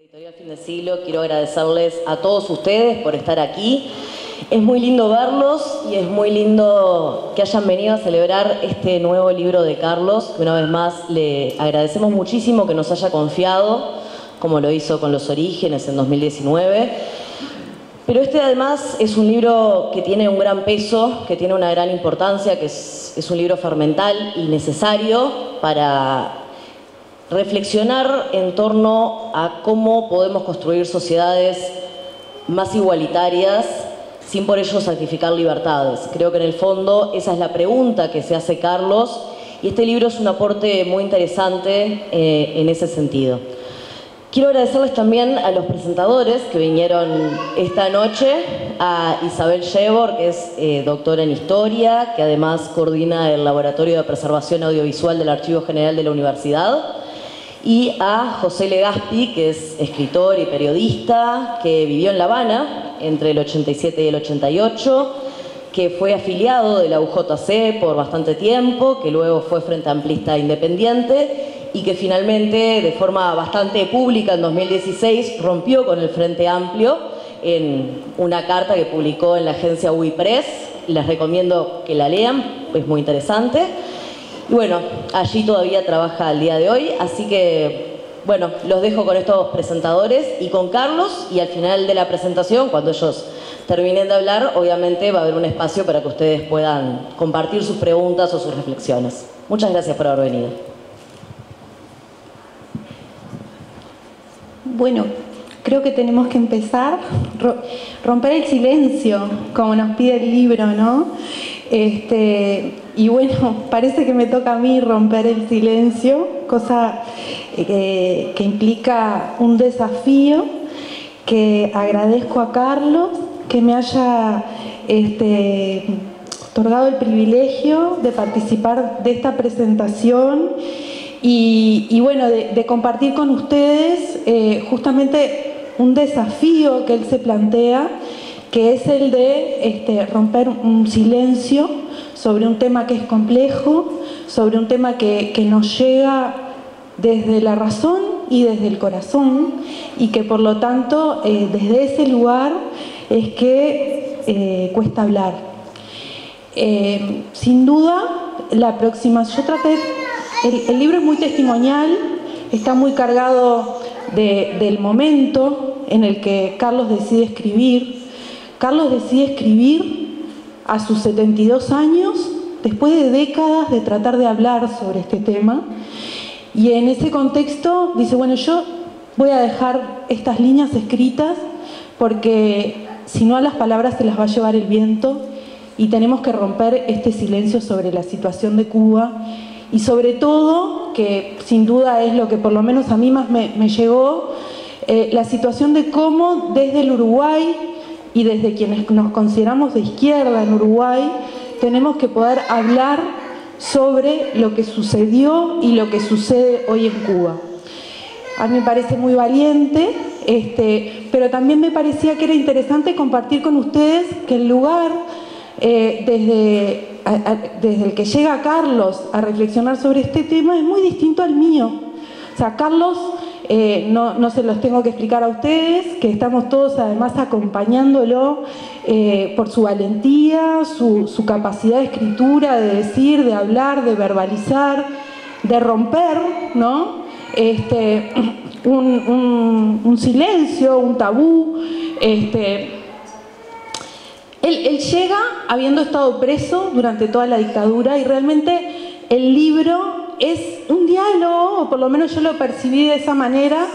Editorial Fin de Siglo, quiero agradecerles a todos ustedes por estar aquí. Es muy lindo verlos y es muy lindo que hayan venido a celebrar este nuevo libro de Carlos, una vez más le agradecemos muchísimo que nos haya confiado, como lo hizo con los orígenes en 2019. Pero este además es un libro que tiene un gran peso, que tiene una gran importancia, que es, es un libro fermental y necesario para reflexionar en torno a cómo podemos construir sociedades más igualitarias sin por ello sacrificar libertades. Creo que en el fondo esa es la pregunta que se hace Carlos y este libro es un aporte muy interesante eh, en ese sentido. Quiero agradecerles también a los presentadores que vinieron esta noche, a Isabel Shevor, que es eh, doctora en Historia, que además coordina el Laboratorio de Preservación Audiovisual del Archivo General de la Universidad, y a José Legaspi, que es escritor y periodista, que vivió en La Habana entre el 87 y el 88, que fue afiliado de la UJC por bastante tiempo, que luego fue Frente Amplista Independiente y que finalmente, de forma bastante pública en 2016, rompió con el Frente Amplio en una carta que publicó en la agencia UI Press. Les recomiendo que la lean, es muy interesante. Y bueno, allí todavía trabaja al día de hoy, así que bueno, los dejo con estos presentadores y con Carlos y al final de la presentación, cuando ellos terminen de hablar, obviamente va a haber un espacio para que ustedes puedan compartir sus preguntas o sus reflexiones. Muchas gracias por haber venido. Bueno, creo que tenemos que empezar, romper el silencio, como nos pide el libro, ¿no? Este, y bueno, parece que me toca a mí romper el silencio, cosa eh, que implica un desafío, que agradezco a Carlos que me haya este, otorgado el privilegio de participar de esta presentación y, bueno, de, compartir con ustedes eh, justamente un desafío que él se plantea que es el de este, romper un silencio sobre un tema que es complejo, sobre un tema que, nos llega desde la razón y desde el corazón y que por lo tanto eh, desde ese lugar es que eh, cuesta hablar. Eh, sin duda, la próxima, yo traté, el, libro es muy testimonial, está muy cargado del momento en el que Carlos decide escribir, Carlos decide escribir a sus 72 años, después de décadas de tratar de hablar sobre este tema, y en ese contexto dice, bueno, yo voy a dejar estas líneas escritas porque si no a las palabras se las va a llevar el viento y tenemos que romper este silencio sobre la situación de Cuba. Y sobre todo, que sin duda es lo que por lo menos a mí más me, llegó, eh, la situación de cómo desde el Uruguay y desde quienes nos consideramos de izquierda en Uruguay, tenemos que poder hablar sobre lo que sucedió y lo que sucede hoy en Cuba. A mí me parece muy valiente, este, pero también me parecía que era interesante compartir con ustedes que el lugar eh, desde, desde el que llega Carlos a reflexionar sobre este tema es muy distinto al mío. O sea, Carlos eh, no, se los tengo que explicar a ustedes, que estamos todos además acompañándolo eh, por su valentía, su, capacidad de escritura, de decir, de hablar, de verbalizar, de romper, ¿no? Este, un, silencio, un tabú. Este, él llega habiendo estado preso durante toda la dictadura y realmente el libro es un diálogo, o por lo menos yo lo percibí de esa manera,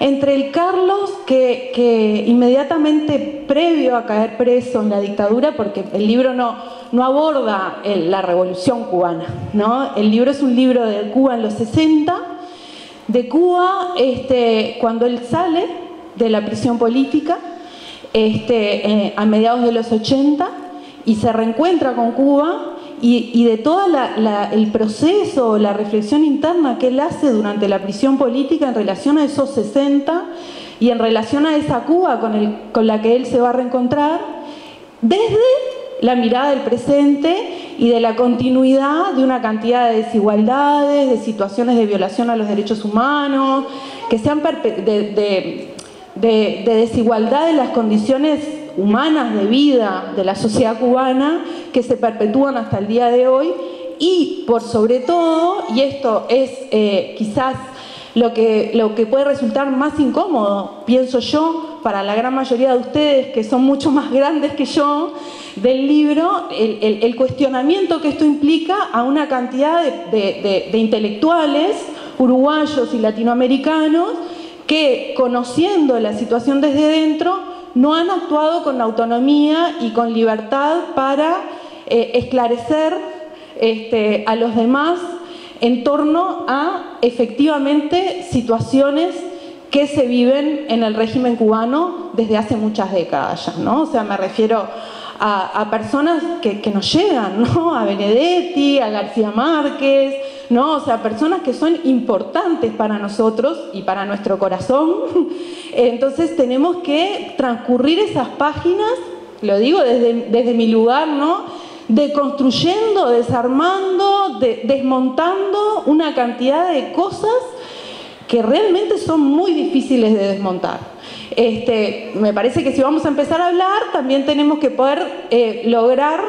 entre el Carlos que, inmediatamente previo a caer preso en la dictadura, porque el libro no, no aborda la revolución cubana, ¿no? el libro es un libro de Cuba en los 60, de Cuba este, cuando él sale de la prisión política este, eh, a mediados de los 80 y se reencuentra con Cuba y, de todo el proceso, la reflexión interna que él hace durante la prisión política en relación a esos 60 y en relación a esa Cuba con, la que él se va a reencontrar, desde la mirada del presente y de la continuidad de una cantidad de desigualdades, de situaciones de violación a los derechos humanos, que sean de, de desigualdad de las condiciones humanas de vida de la sociedad cubana que se perpetúan hasta el día de hoy. Y por sobre todo, y esto es eh, quizás lo que, lo que puede resultar más incómodo, pienso yo, para la gran mayoría de ustedes que son mucho más grandes que yo, del libro, el, cuestionamiento que esto implica a una cantidad de intelectuales uruguayos y latinoamericanos que, conociendo la situación desde dentro, no han actuado con autonomía y con libertad para eh, esclarecer este, a los demás en torno a efectivamente situaciones que se viven en el régimen cubano desde hace muchas décadas ya, ¿no? O sea, me refiero a, personas que, nos llegan, ¿no? A Benedetti, a García Márquez, ¿no? O sea, personas que son importantes para nosotros y para nuestro corazón. Entonces tenemos que transcurrir esas páginas, lo digo desde, desde mi lugar, ¿no? Deconstruyendo, desarmando, desmontando una cantidad de cosas que realmente son muy difíciles de desmontar. Este, me parece que si vamos a empezar a hablar, también tenemos que poder eh, lograr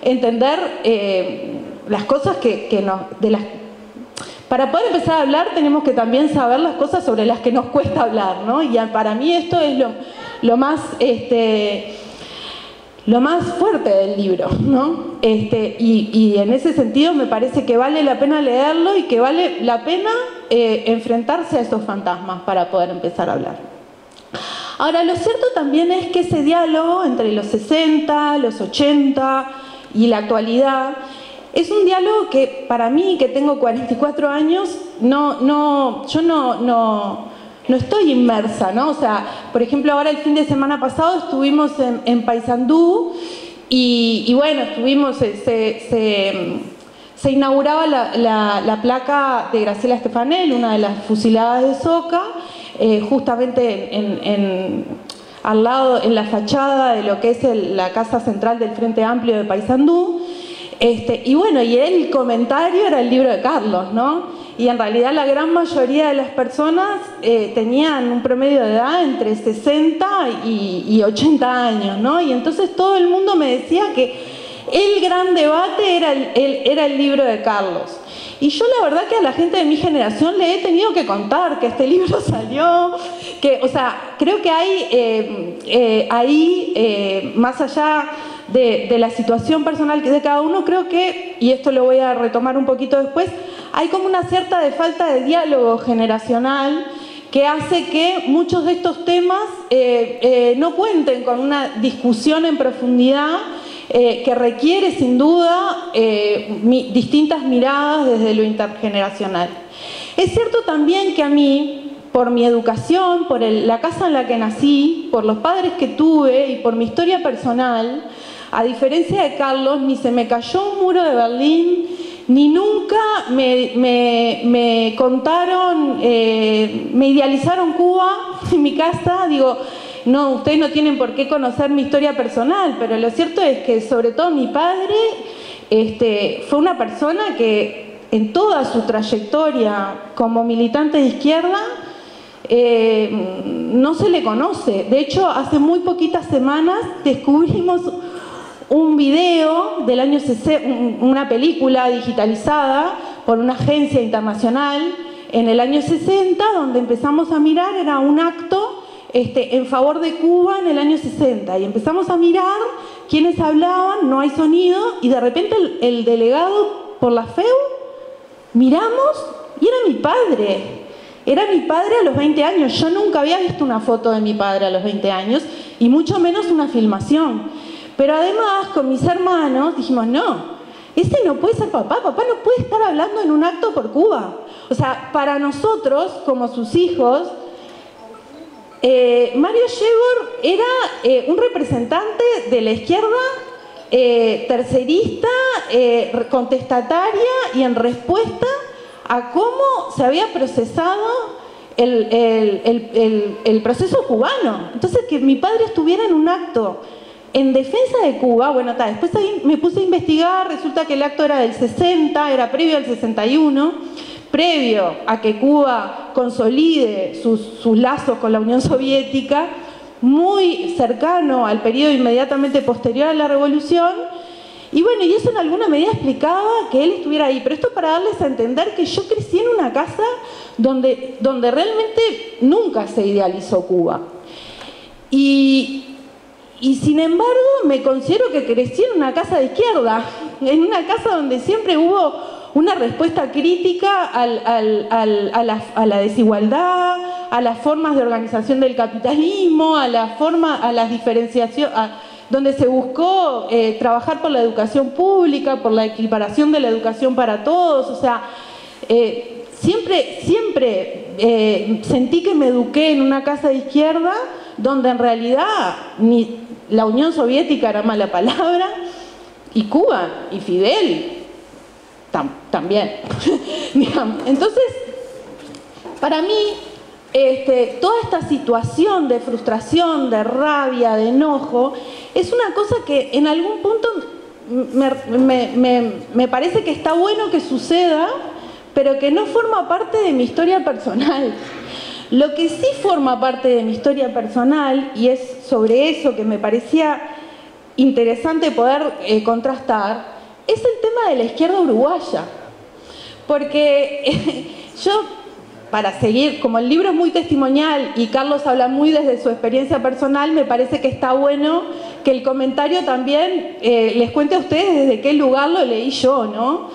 entender eh, las cosas que, nos, para poder empezar a hablar tenemos que también saber las cosas sobre las que nos cuesta hablar, ¿no? Y para mí esto es lo, más, este, lo más fuerte del libro, ¿no? Este, y, en ese sentido me parece que vale la pena leerlo y que vale la pena eh, enfrentarse a esos fantasmas para poder empezar a hablar. Ahora, lo cierto también es que ese diálogo entre los 60, los 80 y la actualidad es un diálogo que para mí, que tengo 44 años, no, no, yo no, no, no estoy inmersa, ¿no? O sea, por ejemplo, ahora el fin de semana pasado estuvimos en, Paysandú y, bueno, estuvimos, se, se, inauguraba la, placa de Graciela Estefanel, una de las fusiladas de Soca, eh, justamente en, al lado, en la fachada de lo que es la casa central del Frente Amplio de Paysandú. Este, y bueno, y el comentario era el libro de Carlos, ¿no? Y en realidad la gran mayoría de las personas eh, tenían un promedio de edad entre 60 y, 80 años, ¿no? Y entonces todo el mundo me decía que el gran debate era el, era el libro de Carlos. Y yo la verdad que a la gente de mi generación le he tenido que contar que este libro salió, que, o sea, creo que hay eh, eh, ahí, más allá de, la situación personal de cada uno, creo que, y esto lo voy a retomar un poquito después, hay como una cierta de falta de diálogo generacional que hace que muchos de estos temas eh, eh, no cuenten con una discusión en profundidad eh, que requiere sin duda distintas miradas desde lo intergeneracional. Es cierto también que a mí, por mi educación, por la casa en la que nací, por los padres que tuve y por mi historia personal, a diferencia de Carlos, ni se me cayó un muro de Berlín, ni nunca me, contaron, eh, me idealizaron Cuba en mi casa. Digo, no, ustedes no tienen por qué conocer mi historia personal, pero lo cierto es que sobre todo mi padre este, fue una persona que en toda su trayectoria como militante de izquierda, eh, no se le conoce. De hecho, hace muy poquitas semanas descubrimos un video del año 60, una película digitalizada por una agencia internacional en el año 60, donde empezamos a mirar, era un acto este, en favor de Cuba en el año 60, y empezamos a mirar quiénes hablaban, no hay sonido, y de repente el, el delegado por la FEU, miramos, y era mi padre, era mi padre a los 20 años. Yo nunca había visto una foto de mi padre a los 20 años y mucho menos una filmación. Pero además, con mis hermanos, dijimos, no, ese no puede ser papá, papá no puede estar hablando en un acto por Cuba. O sea, para nosotros, como sus hijos, eh, Mario Shegor era eh, un representante de la izquierda eh, tercerista, contestataria y en respuesta a cómo se había procesado el, proceso cubano. Entonces, que mi padre estuviera en un acto en defensa de Cuba, bueno, después ahí me puse a investigar, resulta que el acto era del 60, era previo al 61, previo a que Cuba consolide sus, lazos con la Unión Soviética, muy cercano al periodo inmediatamente posterior a la revolución, y bueno, y eso en alguna medida explicaba que él estuviera ahí. Pero esto para darles a entender que yo crecí en una casa donde, donde realmente nunca se idealizó Cuba. Y sin embargo me considero que crecí en una casa de izquierda, en una casa donde siempre hubo una respuesta crítica al, a, la, desigualdad, a las formas de organización del capitalismo, a la forma, a las diferenciaciones, donde se buscó eh, trabajar por la educación pública, por la equiparación de la educación para todos, o sea, eh, siempre, siempre eh, sentí que me eduqué en una casa de izquierda donde en realidad ni la Unión Soviética era mala palabra, y Cuba, y Fidel tam, también. Entonces, para mí, este, toda esta situación de frustración, de rabia, de enojo, es una cosa que en algún punto me, parece que está bueno que suceda, pero que no forma parte de mi historia personal. Lo que sí forma parte de mi historia personal, y es sobre eso que me parecía interesante poder eh, contrastar, es el tema de la izquierda uruguaya. Porque yo para seguir, como el libro es muy testimonial y Carlos habla muy desde su experiencia personal, me parece que está bueno que el comentario también eh, les cuente a ustedes desde qué lugar lo leí yo, ¿no?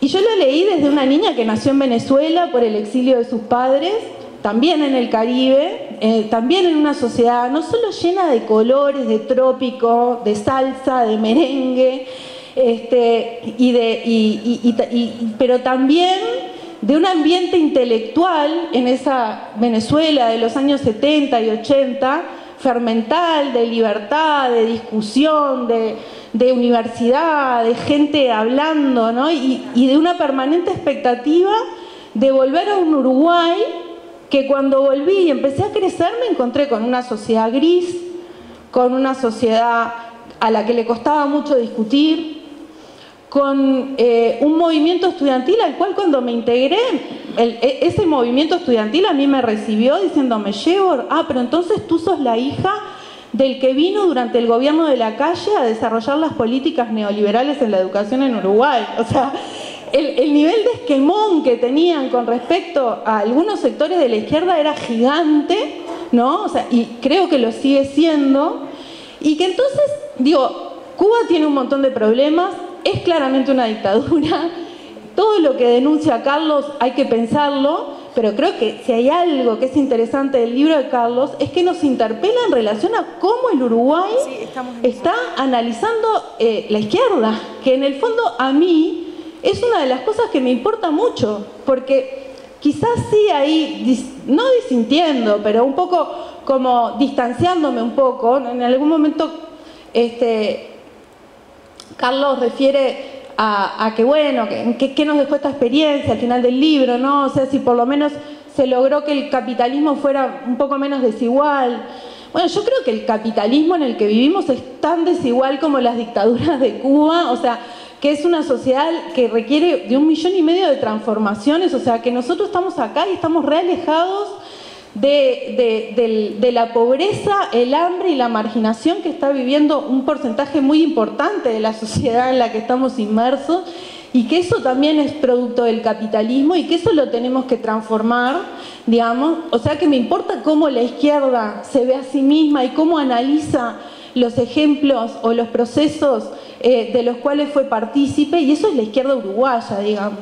Y yo lo leí desde una niña que nació en Venezuela por el exilio de sus padres, también en el Caribe, eh, también en una sociedad no solo llena de colores, de trópico, de salsa, de merengue, este, y de, pero también de un ambiente intelectual en esa Venezuela de los años 70 y 80, fermental, de libertad, de discusión, de, universidad, de gente hablando, ¿no? y de una permanente expectativa de volver a un Uruguay que cuando volví y empecé a crecer me encontré con una sociedad gris, con una sociedad a la que le costaba mucho discutir, con eh, un movimiento estudiantil al cual cuando me integré, e, ese movimiento estudiantil a mí me recibió diciéndome, llevo, ah, pero entonces tú sos la hija del que vino durante el gobierno de la calle a desarrollar las políticas neoliberales en la educación en Uruguay. O sea, el, el, nivel de esquemón que tenían con respecto a algunos sectores de la izquierda era gigante, ¿no? O sea, y creo que lo sigue siendo. Y que entonces, digo, Cuba tiene un montón de problemas, es claramente una dictadura. Todo lo que denuncia Carlos hay que pensarlo, pero creo que si hay algo que es interesante del libro de Carlos es que nos interpela en relación a cómo el Uruguay está analizando eh, la izquierda, que en el fondo a mí es una de las cosas que me importa mucho, porque quizás sí ahí, no disintiendo, pero un poco como distanciándome un poco, en algún momento este, Carlos refiere a, que, bueno, ¿qué nos dejó esta experiencia al final del libro? ¿no? O sea, si por lo menos se logró que el capitalismo fuera un poco menos desigual. Bueno, yo creo que el capitalismo en el que vivimos es tan desigual como las dictaduras de Cuba, o sea, que es una sociedad que requiere de un millón y medio de transformaciones, o sea, que nosotros estamos acá y estamos realejados de, la pobreza, el hambre y la marginación que está viviendo un porcentaje muy importante de la sociedad en la que estamos inmersos y que eso también es producto del capitalismo y que eso lo tenemos que transformar, digamos. O sea que me importa cómo la izquierda se ve a sí misma y cómo analiza los ejemplos o los procesos eh, de los cuales fue partícipe y eso es la izquierda uruguaya, digamos.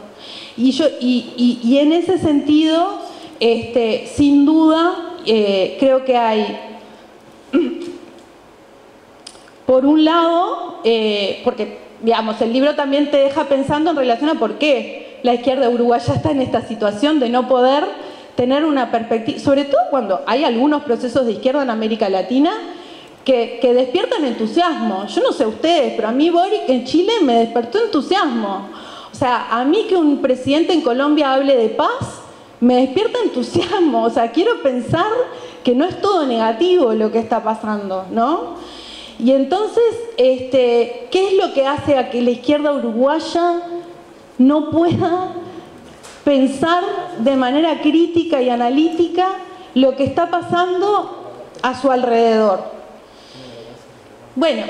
Y, yo, y en ese sentido este, sin duda, eh, creo que hay, por un lado, eh, porque digamos, el libro también te deja pensando en relación a por qué la izquierda uruguaya está en esta situación de no poder tener una perspectiva, sobre todo cuando hay algunos procesos de izquierda en América Latina que, que, despiertan entusiasmo. Yo no sé ustedes, pero a mí Boric en Chile me despertó entusiasmo. O sea, a mí que un presidente en Colombia hable de paz, me despierta entusiasmo, o sea, quiero pensar que no es todo negativo lo que está pasando, ¿no? Y entonces, este, ¿qué es lo que hace a que la izquierda uruguaya no pueda pensar de manera crítica y analítica lo que está pasando a su alrededor. Bueno,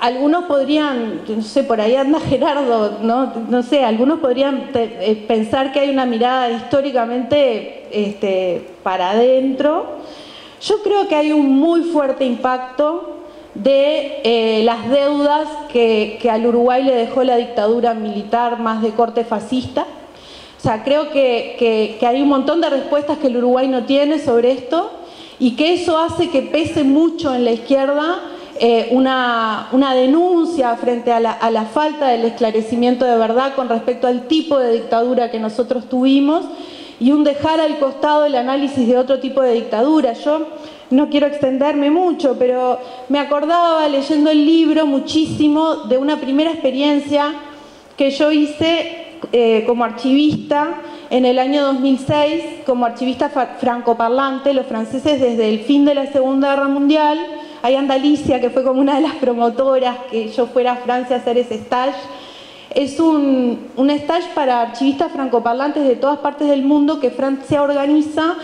algunos podrían, no sé, por ahí anda Gerardo, no, no sé, algunos podrían eh, pensar que hay una mirada históricamente este, para adentro. Yo creo que hay un muy fuerte impacto de eh, las deudas que, al Uruguay le dejó la dictadura militar más de corte fascista. O sea, creo que, que hay un montón de respuestas que el Uruguay no tiene sobre esto y que eso hace que pese mucho en la izquierda eh, una, denuncia frente a la, falta del esclarecimiento de verdad con respecto al tipo de dictadura que nosotros tuvimos y un dejar al costado el análisis de otro tipo de dictadura. Yo no quiero extenderme mucho, pero me acordaba leyendo el libro muchísimo de una primera experiencia que yo hice eh, como archivista en el año 2006, como archivista francoparlante, los franceses desde el fin de la Segunda Guerra Mundial Ahí Andalicia, que fue como una de las promotoras que yo fuera a Francia a hacer ese stage. Es un, un stage para archivistas francoparlantes de todas partes del mundo que Francia organiza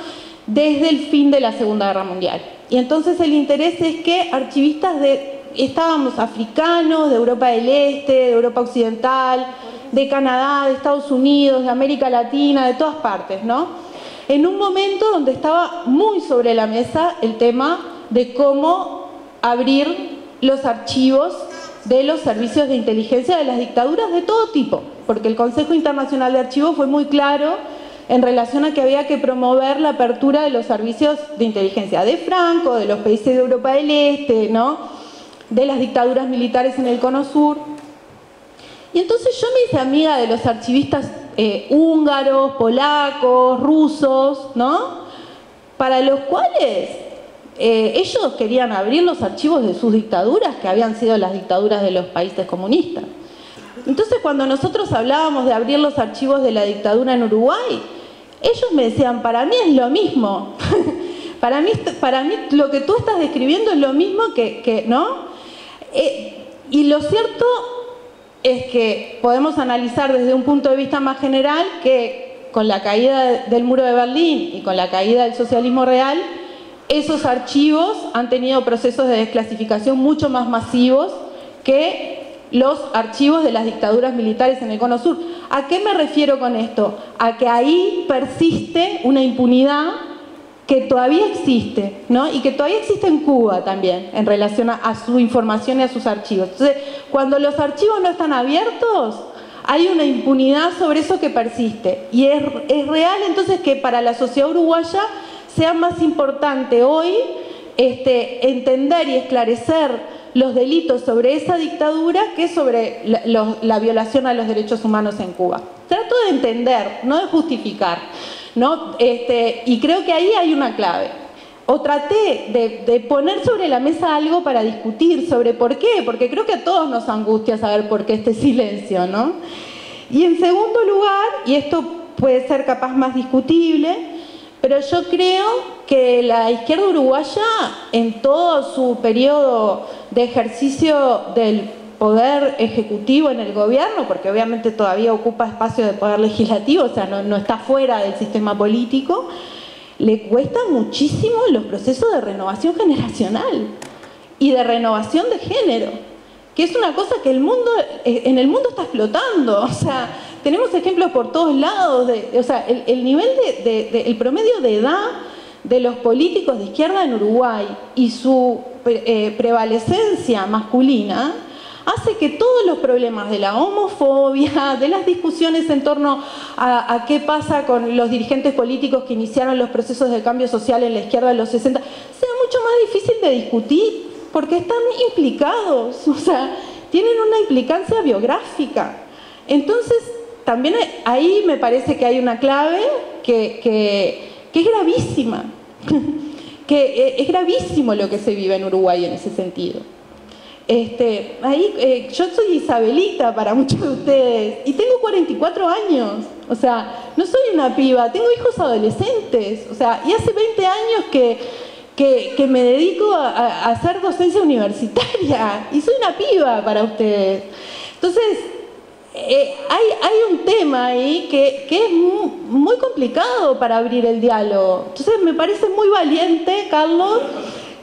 desde el fin de la Segunda Guerra Mundial. Y entonces el interés es que archivistas de, estábamos africanos, de Europa del Este, de Europa Occidental, de Canadá, de Estados Unidos, de América Latina, de todas partes, ¿no? En un momento donde estaba muy sobre la mesa el tema de cómo abrir los archivos de los servicios de inteligencia de las dictaduras de todo tipo, porque el Consejo Internacional de Archivos fue muy claro en relación a que había que promover la apertura de los servicios de inteligencia de Franco, de los países de Europa del Este, ¿no? de las dictaduras militares en el Cono Sur. Y entonces yo me hice amiga de los archivistas eh, húngaros, polacos, rusos, ¿no? Para los cuales eh, ellos querían abrir los archivos de sus dictaduras, que habían sido las dictaduras de los países comunistas. Entonces, cuando nosotros hablábamos de abrir los archivos de la dictadura en Uruguay, ellos me decían, para mí es lo mismo. para, mí, para mí lo que tú estás describiendo es lo mismo que, ¿no? Eh, y lo cierto es que podemos analizar desde un punto de vista más general que con la caída del muro de Berlín y con la caída del socialismo real, esos archivos han tenido procesos de desclasificación mucho más masivos que los archivos de las dictaduras militares en el Cono Sur. ¿A qué me refiero con esto? A que ahí persiste una impunidad que todavía existe, ¿no? Y que todavía existe en Cuba también, en relación a, su información y a sus archivos. Entonces, cuando los archivos no están abiertos, hay una impunidad sobre eso que persiste. Y es, real entonces que para la sociedad uruguaya sea más importante hoy este, entender y esclarecer los delitos sobre esa dictadura que sobre la, violación a los derechos humanos en Cuba. Trato de entender, no de justificar. ¿no? Este, y creo que ahí hay una clave. O traté de, de, poner sobre la mesa algo para discutir sobre por qué, porque creo que a todos nos angustia saber por qué este silencio. ¿no? Y en segundo lugar, y esto puede ser capaz más discutible, pero yo creo que la izquierda uruguaya, en todo su periodo de ejercicio del poder ejecutivo en el gobierno, porque obviamente todavía ocupa espacio de poder legislativo, o sea, no, está fuera del sistema político, le cuesta muchísimo los procesos de renovación generacional y de renovación de género, que es una cosa que el mundo, eh, en el mundo está explotando, o sea, tenemos ejemplos por todos lados, de, o sea, el, nivel de, el promedio de edad de los políticos de izquierda en Uruguay y su eh, prevalecencia masculina hace que todos los problemas de la homofobia, de las discusiones en torno a, qué pasa con los dirigentes políticos que iniciaron los procesos de cambio social en la izquierda de los 60, sea mucho más difícil de discutir, porque están implicados, o sea, tienen una implicancia biográfica. Entonces, también ahí me parece que hay una clave que, es gravísima, que eh, es gravísimo lo que se vive en Uruguay en ese sentido. Este, ahí, eh, yo soy Isabelita para muchos de ustedes y tengo 44 años, o sea, no soy una piba, tengo hijos adolescentes, o sea, y hace 20 años que, me dedico a, a, hacer docencia universitaria y soy una piba para ustedes. Entonces, eh, hay, un tema ahí que, es muy, complicado para abrir el diálogo. Entonces me parece muy valiente, Carlos,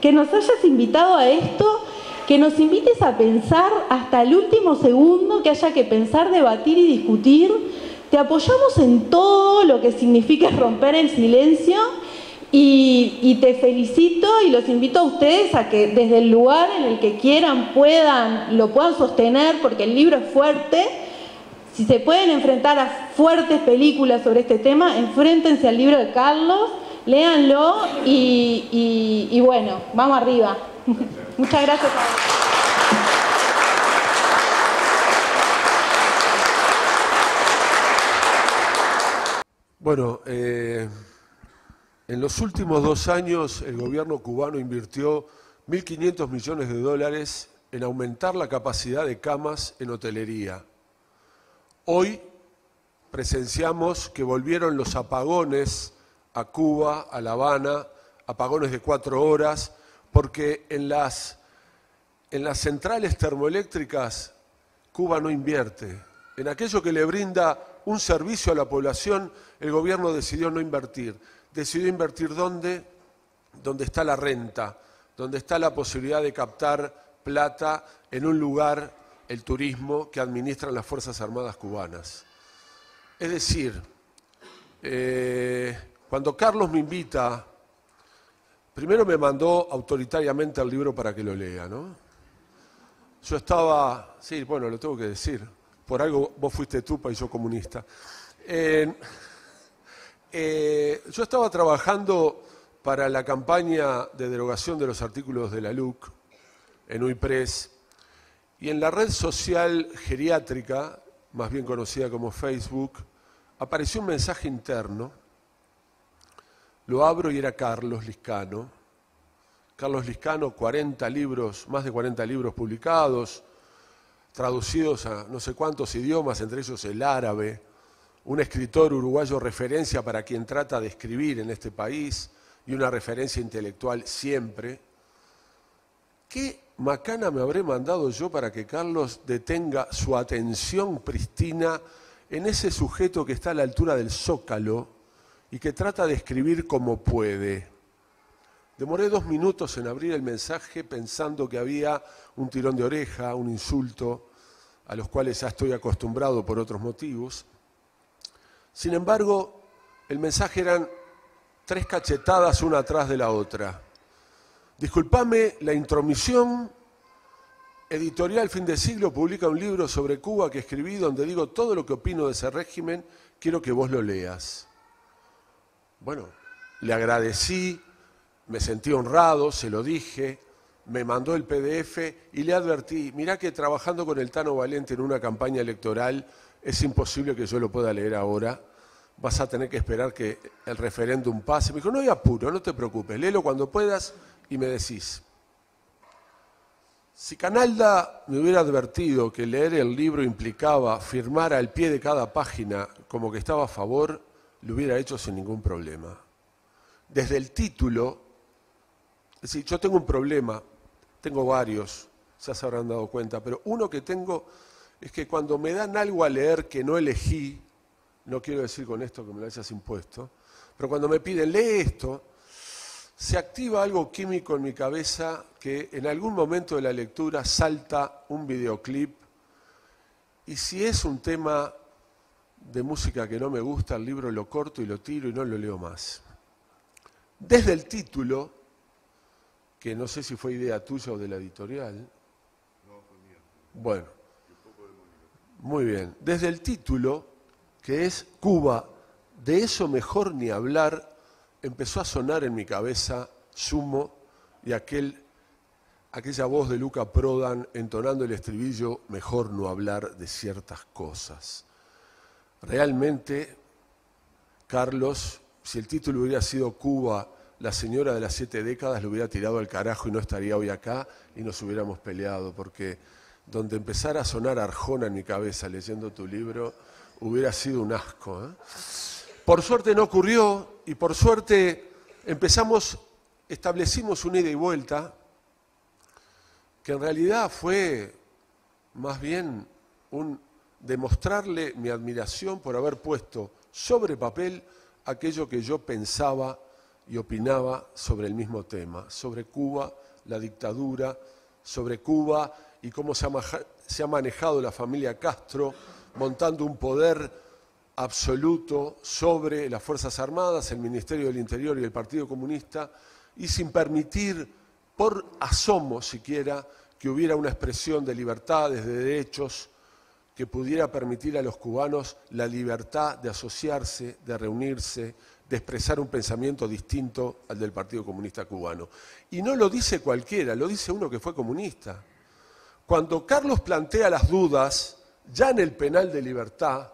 que nos hayas invitado a esto, que nos invites a pensar hasta el último segundo, que haya que pensar, debatir y discutir. Te apoyamos en todo lo que significa romper el silencio y, te felicito y los invito a ustedes a que desde el lugar en el que quieran, puedan, lo puedan sostener, porque el libro es fuerte. Si se pueden enfrentar a fuertes películas sobre este tema, enfréntense al libro de Carlos, léanlo y, bueno, vamos arriba. Muchas gracias. Bueno, eh, en los últimos dos años el gobierno cubano invirtió 1.500 millones de dólares en aumentar la capacidad de camas en hotelería. Hoy presenciamos que volvieron los apagones a Cuba, a La Habana, apagones de cuatro horas, porque en las, en las centrales termoeléctricas Cuba no invierte. En aquello que le brinda un servicio a la población, el gobierno decidió no invertir decidió invertir dónde? Donde está la renta, donde está la posibilidad de captar plata en un lugar, el turismo, que administran las Fuerzas Armadas cubanas. Es decir, eh, cuando Carlos me invita, primero me mandó autoritariamente el libro para que lo lea, ¿no? Yo estaba, sí, bueno, lo tengo que decir, por algo vos fuiste tupa y yo comunista. Eh, yo estaba trabajando para la campaña de derogación de los artículos de la LUC en UIPRES y en la red social geriátrica, más bien conocida como Facebook, apareció un mensaje interno. Lo abro y era Carlos Liscano. Carlos Liscano, 40 libros, más de 40 libros publicados, traducidos a no sé cuántos idiomas, entre ellos el árabe, un escritor uruguayo referencia para quien trata de escribir en este país y una referencia intelectual siempre. ¿Qué macana me habré mandado yo para que Carlos detenga su atención pristina en ese sujeto que está a la altura del zócalo y que trata de escribir como puede? Demoré dos minutos en abrir el mensaje pensando que había un tirón de oreja, un insulto, a los cuales ya estoy acostumbrado por otros motivos. Sin embargo, el mensaje eran tres cachetadas una atrás de la otra. Disculpame la intromisión. Editorial Fin de Siglo publica un libro sobre Cuba que escribí donde digo todo lo que opino de ese régimen, quiero que vos lo leas. Bueno, le agradecí, me sentí honrado, se lo dije, me mandó el PDF y le advertí, mirá que trabajando con el Tano Valente en una campaña electoral, es imposible que yo lo pueda leer ahora, vas a tener que esperar que el referéndum pase. Me dijo, no hay apuro, no te preocupes, léelo cuando puedas y me decís. Si Canalda me hubiera advertido que leer el libro implicaba firmar al pie de cada página como que estaba a favor, lo hubiera hecho sin ningún problema. Desde el título, es decir, yo tengo un problema, tengo varios, ya se habrán dado cuenta, pero uno que tengo es que cuando me dan algo a leer que no elegí, no quiero decir con esto que me lo hayas impuesto, pero cuando me piden, lee esto, se activa algo químico en mi cabeza que en algún momento de la lectura salta un videoclip y si es un tema de música que no me gusta, el libro lo corto y lo tiro y no lo leo más. Desde el título, que no sé si fue idea tuya o de la editorial. Bueno, muy bien. Desde el título, que es Cuba, de eso mejor ni hablar, empezó a sonar en mi cabeza Sumo y aquel, aquella voz de Luca Prodan entonando el estribillo, mejor no hablar de ciertas cosas. Realmente, Carlos, si el título hubiera sido Cuba, la señora de las siete décadas lo hubiera tirado al carajo y no estaría hoy acá y nos hubiera peleado, porque donde empezara a sonar Arjona en mi cabeza leyendo tu libro, hubiera sido un asco. ¿eh? Por suerte no ocurrió y por suerte empezamos, establecimos una ida y vuelta que en realidad fue más bien un demostrarle mi admiración por haber puesto sobre papel aquello que yo pensaba y opinaba sobre el mismo tema, sobre Cuba, la dictadura, sobre Cuba y cómo se ha, manejado la familia Castro montando un poder absoluto sobre las Fuerzas Armadas, el Ministerio del Interior y el Partido Comunista, y sin permitir, por asomo siquiera, que hubiera una expresión de libertades, de derechos, que pudiera permitir a los cubanos la libertad de asociarse, de reunirse, de expresar un pensamiento distinto al del Partido Comunista Cubano. Y no lo dice cualquiera, lo dice uno que fue comunista. Cuando Carlos plantea las dudas, ya en el penal de libertad,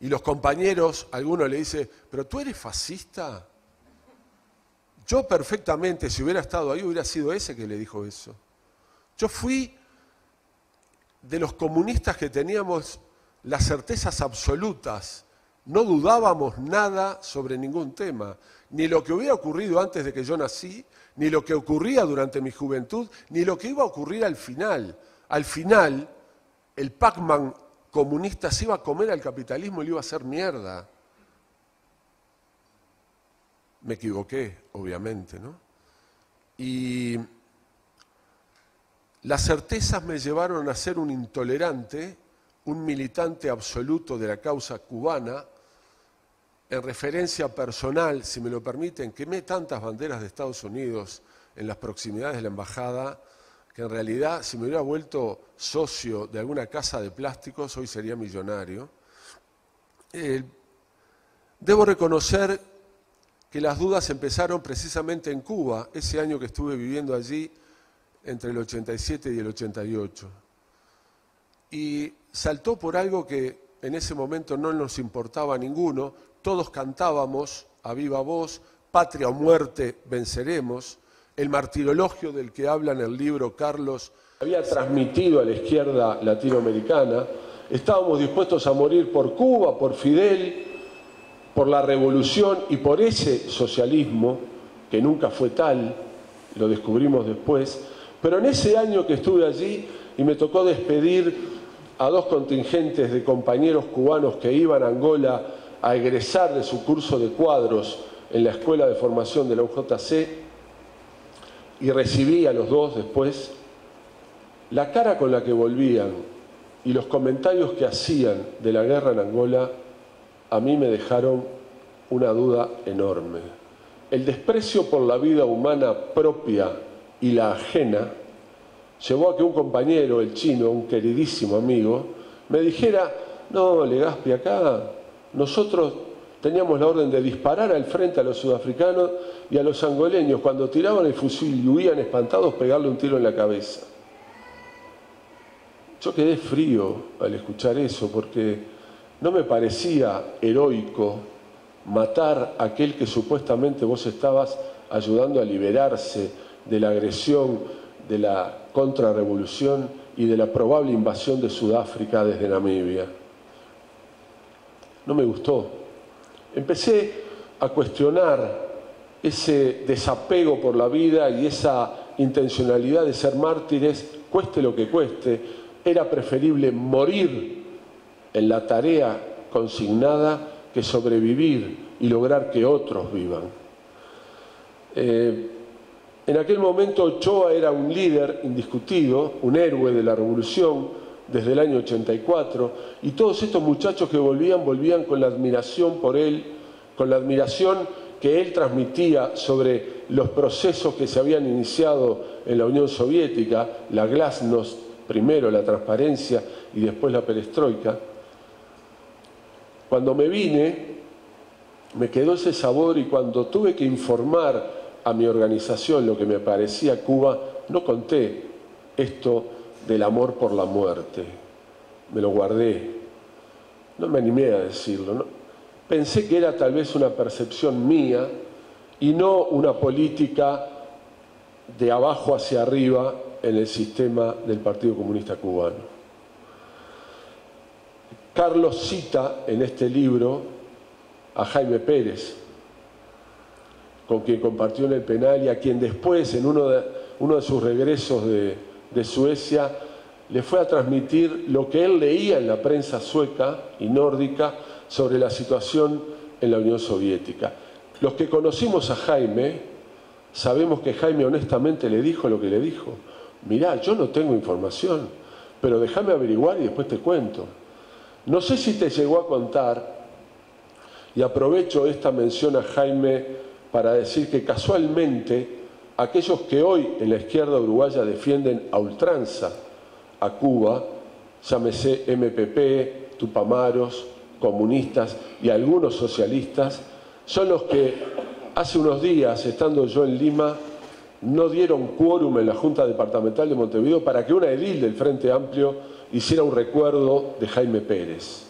y los compañeros, alguno le dice, pero tú eres fascista. Yo perfectamente, si hubiera estado ahí, hubiera sido ese que le dijo eso. Yo fui de los comunistas que teníamos las certezas absolutas, no dudábamos nada sobre ningún tema, ni lo que hubiera ocurrido antes de que yo nací, ni lo que ocurría durante mi juventud, ni lo que iba a ocurrir al final. Al final, el Pac-Man comunista se iba a comer al capitalismo y le iba a hacer mierda. Me equivoqué, obviamente, ¿no? Y las certezas me llevaron a ser un intolerante, un militante absoluto de la causa cubana, en referencia personal, si me lo permiten, quemé tantas banderas de Estados Unidos en las proximidades de la embajada, que en realidad si me hubiera vuelto socio de alguna casa de plásticos, hoy sería millonario. Eh, debo reconocer que las dudas empezaron precisamente en Cuba, ese año que estuve viviendo allí, entre el 87 y el 88. Y saltó por algo que en ese momento no nos importaba a ninguno, todos cantábamos a viva voz, patria o muerte venceremos, el martirologio del que habla en el libro Carlos había transmitido a la izquierda latinoamericana, estábamos dispuestos a morir por Cuba, por Fidel, por la revolución y por ese socialismo, que nunca fue tal, lo descubrimos después, pero en ese año que estuve allí y me tocó despedir a dos contingentes de compañeros cubanos que iban a Angola a egresar de su curso de cuadros en la Escuela de Formación de la UJC, y recibí a los dos después, la cara con la que volvían y los comentarios que hacían de la guerra en Angola a mí me dejaron una duda enorme. El desprecio por la vida humana propia y la ajena llevó a que un compañero, el chino, un queridísimo amigo, me dijera, no, Legaspi, acá nosotros teníamos la orden de disparar al frente a los sudafricanos y a los angoleños, cuando tiraban el fusil y huían espantados, pegarle un tiro en la cabeza. Yo quedé frío al escuchar eso porque no me parecía heroico matar a aquel que supuestamente vos estabas ayudando a liberarse de la agresión, de la contrarrevolución y de la probable invasión de Sudáfrica desde Namibia. No me gustó. Empecé a cuestionar ese desapego por la vida y esa intencionalidad de ser mártires, cueste lo que cueste, era preferible morir en la tarea consignada que sobrevivir y lograr que otros vivan. Eh, en aquel momento Ochoa era un líder indiscutido, un héroe de la revolución desde el año 84, y todos estos muchachos que volvían, volvían con la admiración por él, con la admiración que él transmitía sobre los procesos que se habían iniciado en la Unión Soviética, la glasnost, primero la transparencia y después la perestroika. Cuando me vine, me quedó ese sabor y cuando tuve que informar a mi organización lo que me parecía Cuba, no conté esto del amor por la muerte. Me lo guardé. No me animé a decirlo. Pensé que era tal vez una percepción mía y no una política de abajo hacia arriba en el sistema del Partido Comunista Cubano. Carlos cita en este libro a Jaime Pérez, con quien compartió en el penal y a quien después, en uno de, uno de sus regresos de, Suecia, le fue a transmitir lo que él leía en la prensa sueca y nórdica sobre la situación en la Unión Soviética. Los que conocimos a Jaime, sabemos que Jaime honestamente le dijo lo que le dijo. Mirá, yo no tengo información, pero déjame averiguar y después te cuento. No sé si te llegó a contar, y aprovecho esta mención a Jaime para decir que casualmente aquellos que hoy en la izquierda uruguaya defienden a ultranza a Cuba, llámese MPP, Tupamaros, comunistas y algunos socialistas, son los que hace unos días, estando yo en Lima, no dieron quórum en la Junta Departamental de Montevideo para que una edil del Frente Amplio hiciera un recuerdo de Jaime Pérez.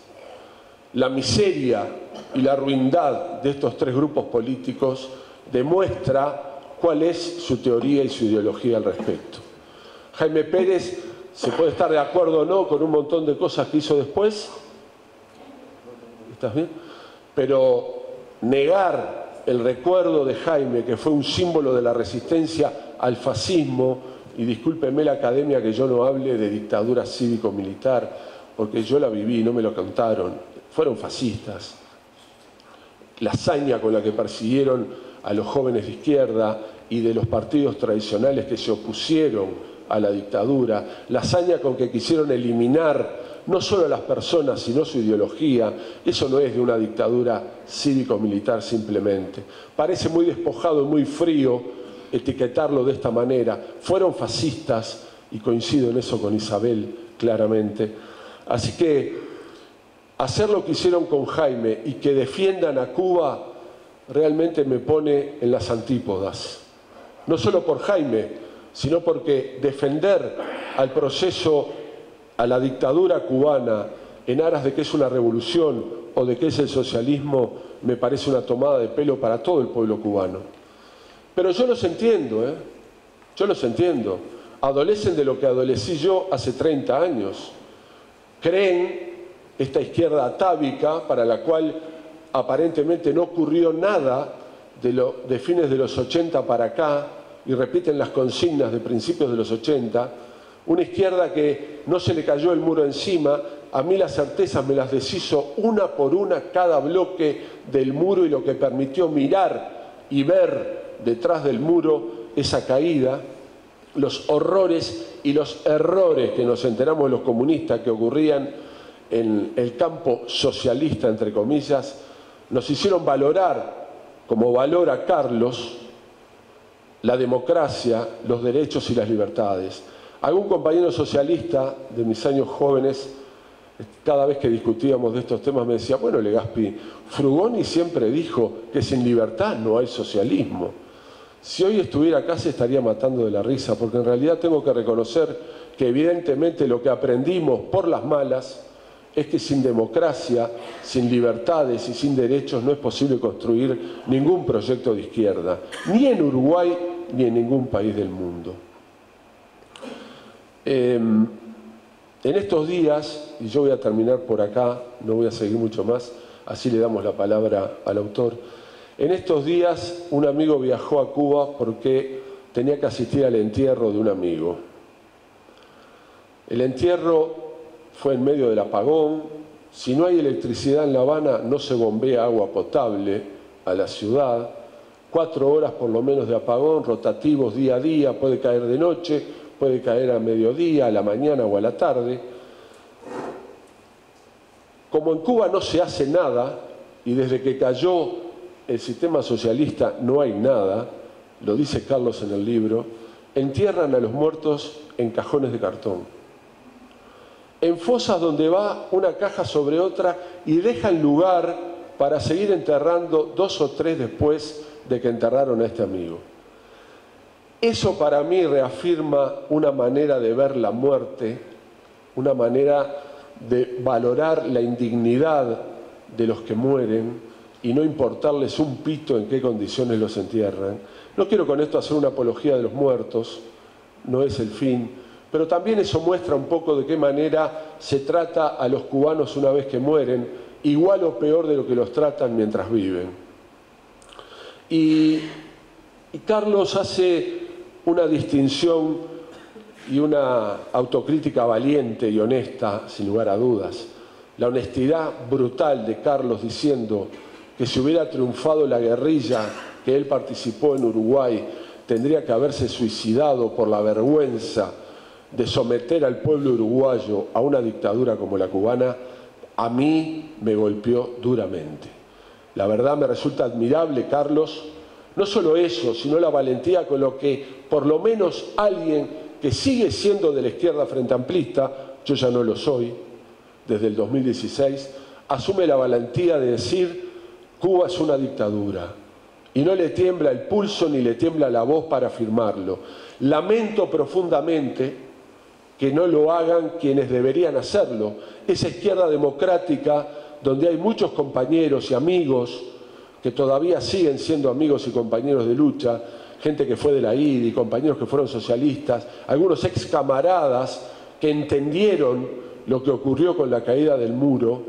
La miseria y la ruindad de estos tres grupos políticos demuestra cuál es su teoría y su ideología al respecto. Jaime Pérez se puede estar de acuerdo o no con un montón de cosas que hizo después, ¿estás bien? Pero negar el recuerdo de Jaime, que fue un símbolo de la resistencia al fascismo, y discúlpeme la academia que yo no hable de dictadura cívico-militar, porque yo la viví, no me lo contaron, fueron fascistas. La hazaña con la que persiguieron a los jóvenes de izquierda y de los partidos tradicionales que se opusieron a la dictadura, la hazaña con que quisieron eliminar no solo a las personas, sino su ideología, eso no es de una dictadura cívico-militar simplemente. Parece muy despojado y muy frío etiquetarlo de esta manera. Fueron fascistas, y coincido en eso con Isabel claramente. Así que hacer lo que hicieron con Jaime y que defiendan a Cuba realmente me pone en las antípodas. No solo por Jaime, sino porque defender al proceso, a la dictadura cubana, en aras de que es una revolución o de que es el socialismo, me parece una tomada de pelo para todo el pueblo cubano. Pero yo los entiendo, ¿eh? Yo los entiendo. Adolecen de lo que adolecí yo hace 30 años. Creen esta izquierda atávica para la cual aparentemente no ocurrió nada de, lo, fines de los 80 para acá, y repiten las consignas de principios de los 80, una izquierda que no se le cayó el muro encima, a mí las certezas me las deshizo una por una cada bloque del muro y lo que permitió mirar y ver detrás del muro esa caída, los horrores y los errores que nos enteramos los comunistas que ocurrían en el campo socialista, entre comillas, nos hicieron valorar, como valora Carlos, la democracia, los derechos y las libertades. Algún compañero socialista de mis años jóvenes, cada vez que discutíamos de estos temas, me decía, bueno, Legaspi, Frugoni siempre dijo que sin libertad no hay socialismo. Si hoy estuviera acá se estaría matando de la risa, porque en realidad tengo que reconocer que evidentemente lo que aprendimos por las malas es que sin democracia, sin libertades y sin derechos no es posible construir ningún proyecto de izquierda, ni en Uruguay ni en ningún país del mundo. Em, en estos días, y yo voy a terminar por acá, no voy a seguir mucho más, así le damos la palabra al autor, en estos días un amigo viajó a Cuba porque tenía que asistir al entierro de un amigo. El entierro fue en medio del apagón, si no hay electricidad en La Habana no se bombea agua potable a la ciudad, cuatro horas por lo menos de apagón, rotativos día a día, puede caer de noche, puede caer a mediodía, a la mañana o a la tarde. Como en Cuba no se hace nada, y desde que cayó el sistema socialista no hay nada, lo dice Carlos en el libro, entierran a los muertos en cajones de cartón, en fosas donde va una caja sobre otra y dejan lugar para seguir enterrando dos o tres después de que enterraron a este amigo. Eso para mí reafirma una manera de ver la muerte, una manera de valorar la indignidad de los que mueren y no importarles un pito en qué condiciones los entierran. No quiero con esto hacer una apología de los muertos, no es el fin, pero también eso muestra un poco de qué manera se trata a los cubanos una vez que mueren, igual o peor de lo que los tratan mientras viven. Y, Carlos hace una distinción y una autocrítica valiente y honesta, sin lugar a dudas. La honestidad brutal de Carlos diciendo que si hubiera triunfado la guerrilla que él participó en Uruguay, tendría que haberse suicidado por la vergüenza de someter al pueblo uruguayo a una dictadura como la cubana, a mí me golpeó duramente. La verdad me resulta admirable, Carlos, no solo eso, sino la valentía con lo que por lo menos alguien que sigue siendo de la izquierda frente amplista, yo ya no lo soy, desde el 2016, asume la valentía de decir, Cuba es una dictadura, y no le tiembla el pulso ni le tiembla la voz para afirmarlo. Lamento profundamente que no lo hagan quienes deberían hacerlo. Esa izquierda democrática donde hay muchos compañeros y amigos que todavía siguen siendo amigos y compañeros de lucha, gente que fue de la IDI, compañeros que fueron socialistas, algunos ex camaradas que entendieron lo que ocurrió con la caída del muro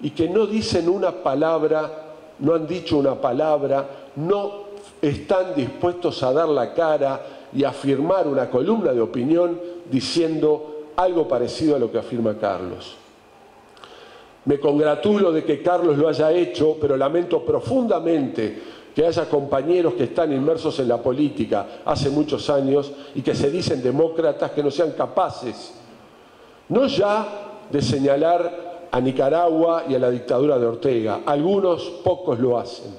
y que no dicen una palabra, no han dicho una palabra, no están dispuestos a dar la cara y a firmar una columna de opinión diciendo algo parecido a lo que afirma Carlos. Me congratulo de que Carlos lo haya hecho, pero lamento profundamente que haya compañeros que están inmersos en la política hace muchos años y que se dicen demócratas que no sean capaces, no ya de señalar a Nicaragua y a la dictadura de Ortega, algunos pocos lo hacen,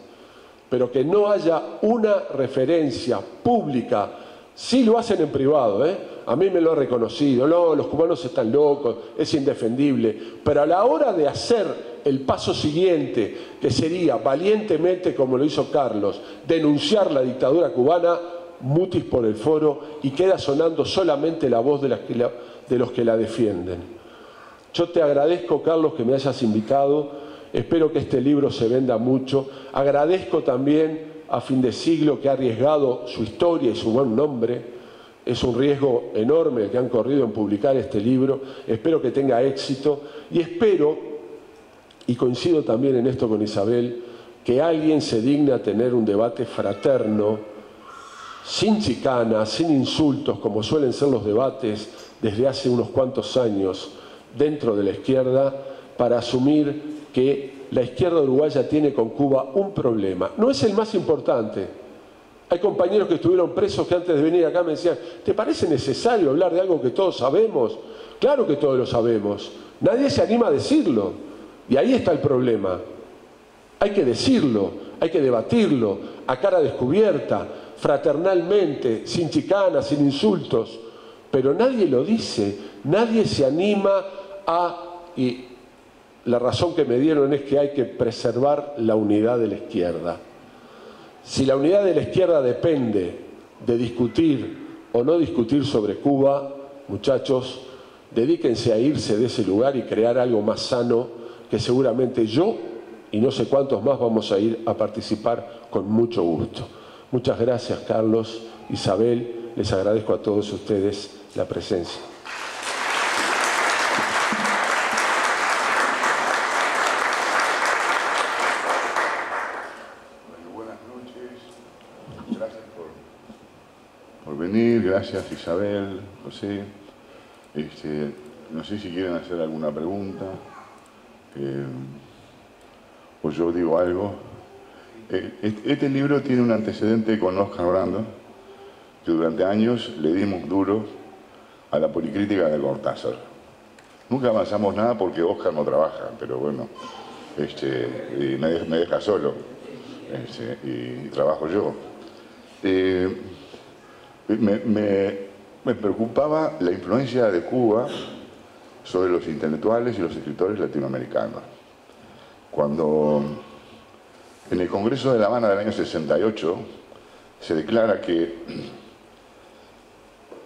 pero que no haya una referencia pública, sí lo hacen en privado, ¿eh? a mí me lo ha reconocido, no, los cubanos están locos, es indefendible, pero a la hora de hacer el paso siguiente, que sería valientemente, como lo hizo Carlos, denunciar la dictadura cubana, mutis por el foro y queda sonando solamente la voz de, de los que la defienden. Yo te agradezco, Carlos, que me hayas invitado, espero que este libro se venda mucho, agradezco también a fin de siglo que ha arriesgado su historia y su buen nombre, es un riesgo enorme que han corrido en publicar este libro. Espero que tenga éxito y espero, y coincido también en esto con Isabel, que alguien se digne a tener un debate fraterno, sin chicanas, sin insultos, como suelen ser los debates desde hace unos cuantos años dentro de la izquierda, para asumir que la izquierda uruguaya tiene con Cuba un problema. No es el más importante, hay compañeros que estuvieron presos que antes de venir acá me decían, ¿te parece necesario hablar de algo que todos sabemos? Claro que todos lo sabemos. Nadie se anima a decirlo. Y ahí está el problema. Hay que decirlo, hay que debatirlo, a cara descubierta, fraternalmente, sin chicanas, sin insultos. Pero nadie lo dice, nadie se anima a... la razón que me dieron es que hay que preservar la unidad de la izquierda. Si la unidad de la izquierda depende de discutir o no discutir sobre Cuba, muchachos, dedíquense a irse de ese lugar y crear algo más sano que seguramente yo y no sé cuántos más vamos a ir a participar con mucho gusto. Muchas gracias, Carlos, Isabel, les agradezco a todos ustedes la presencia. Gracias Isabel, José. Este, no sé si quieren hacer alguna pregunta eh, o yo digo algo. Eh, este libro tiene un antecedente con Oscar Brando, que durante años le dimos duro a la policrítica de Cortázar. Nunca avanzamos nada porque Oscar no trabaja, pero bueno, este, me, deja solo este, y trabajo yo. Eh, me, preocupaba la influencia de Cuba sobre los intelectuales y los escritores latinoamericanos. Cuando en el Congreso de La Habana del año 68 se declara que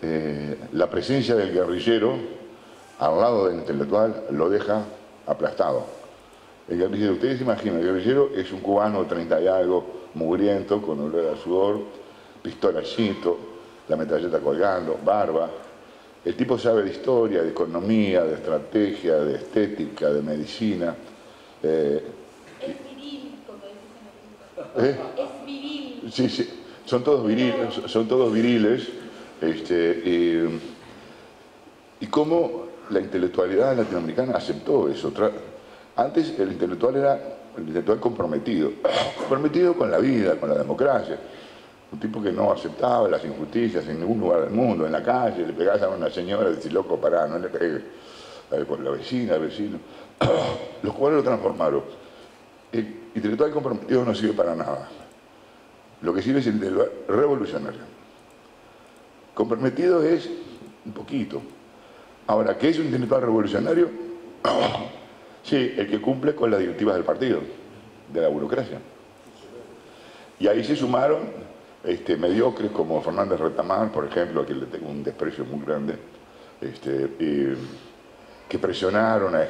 eh, la presencia del guerrillero al lado del intelectual lo deja aplastado. El guerrillero, ustedes imaginan, el guerrillero es un cubano de 30 y algo, mugriento, con olor a sudor, pistolacito, la metralleta colgando, barba. El tipo sabe de historia, de economía, de estrategia, de estética, de medicina. Eh, es viril, como ¿Eh? Es viril. Sí, sí, son todos viriles, son todos viriles. Este, y cómo la intelectualidad latinoamericana aceptó eso. Antes el intelectual era el intelectual comprometido, comprometido con la vida, con la democracia. Un tipo que no aceptaba las injusticias en ningún lugar del mundo, en la calle, le pegaba a una señora y decía, loco, pará, no le pegues. Con la vecina, el vecino. Los cuales lo transformaron. El intelectual comprometido no sirve para nada. Lo que sirve es el revolucionario. Comprometido es un poquito. Ahora, ¿qué es un intelectual revolucionario? sí, el que cumple con las directivas del partido, de la burocracia. Y ahí se sumaron este, mediocres como Fernández Retamar, por ejemplo, a quien le tengo un desprecio muy grande, este, que presionaron a,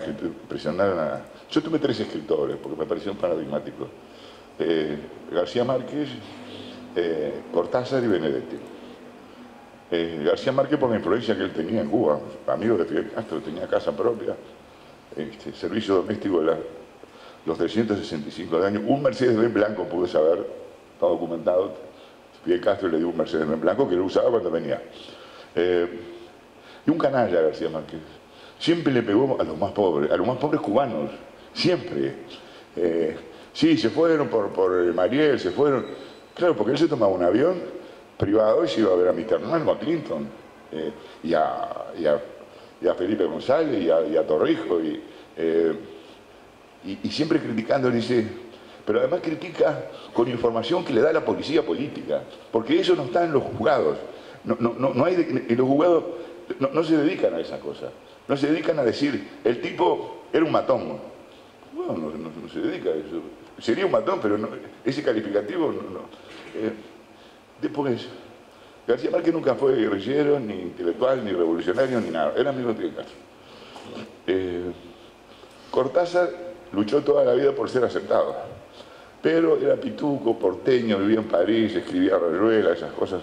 presionaron a... Yo tuve tres escritores, porque me parecieron paradigmáticos. Eh, García Márquez, eh, Cortázar y Benedetti. Eh, García Márquez por la influencia que él tenía en Cuba, amigo de Fidel Castro, tenía casa propia, este, servicio doméstico de los 365 años. Un Mercedes-Benz blanco pude saber, está documentado, Fidel Castro le dio un Mercedes-Benz blanco que lo usaba cuando venía. Eh, y un canalla García Márquez. Siempre le pegó a los más pobres, a los más pobres cubanos, siempre. sí, se fueron por, por Mariel, se fueron. Claro, porque él se tomaba un avión privado y se iba a ver a Mr. Norman, a Clinton, eh, y, a, Felipe González y a, Torrijo, eh, y, siempre criticando, dice, pero además critica con información que le da la policía política, porque eso no está en los juzgados, no, hay, en los juzgados no, se dedican a esa cosa, no se dedican a decir, el tipo era un matón, bueno, no, se dedica a eso, sería un matón, pero ese calificativo no... Eh, Después, García Márquez nunca fue guerrillero, ni intelectual, ni revolucionario, ni nada. Era amigo de Castro. Eh, Cortázar luchó toda la vida por ser aceptado. Pero era pituco, porteño, vivía en París, escribía rayuela, esas cosas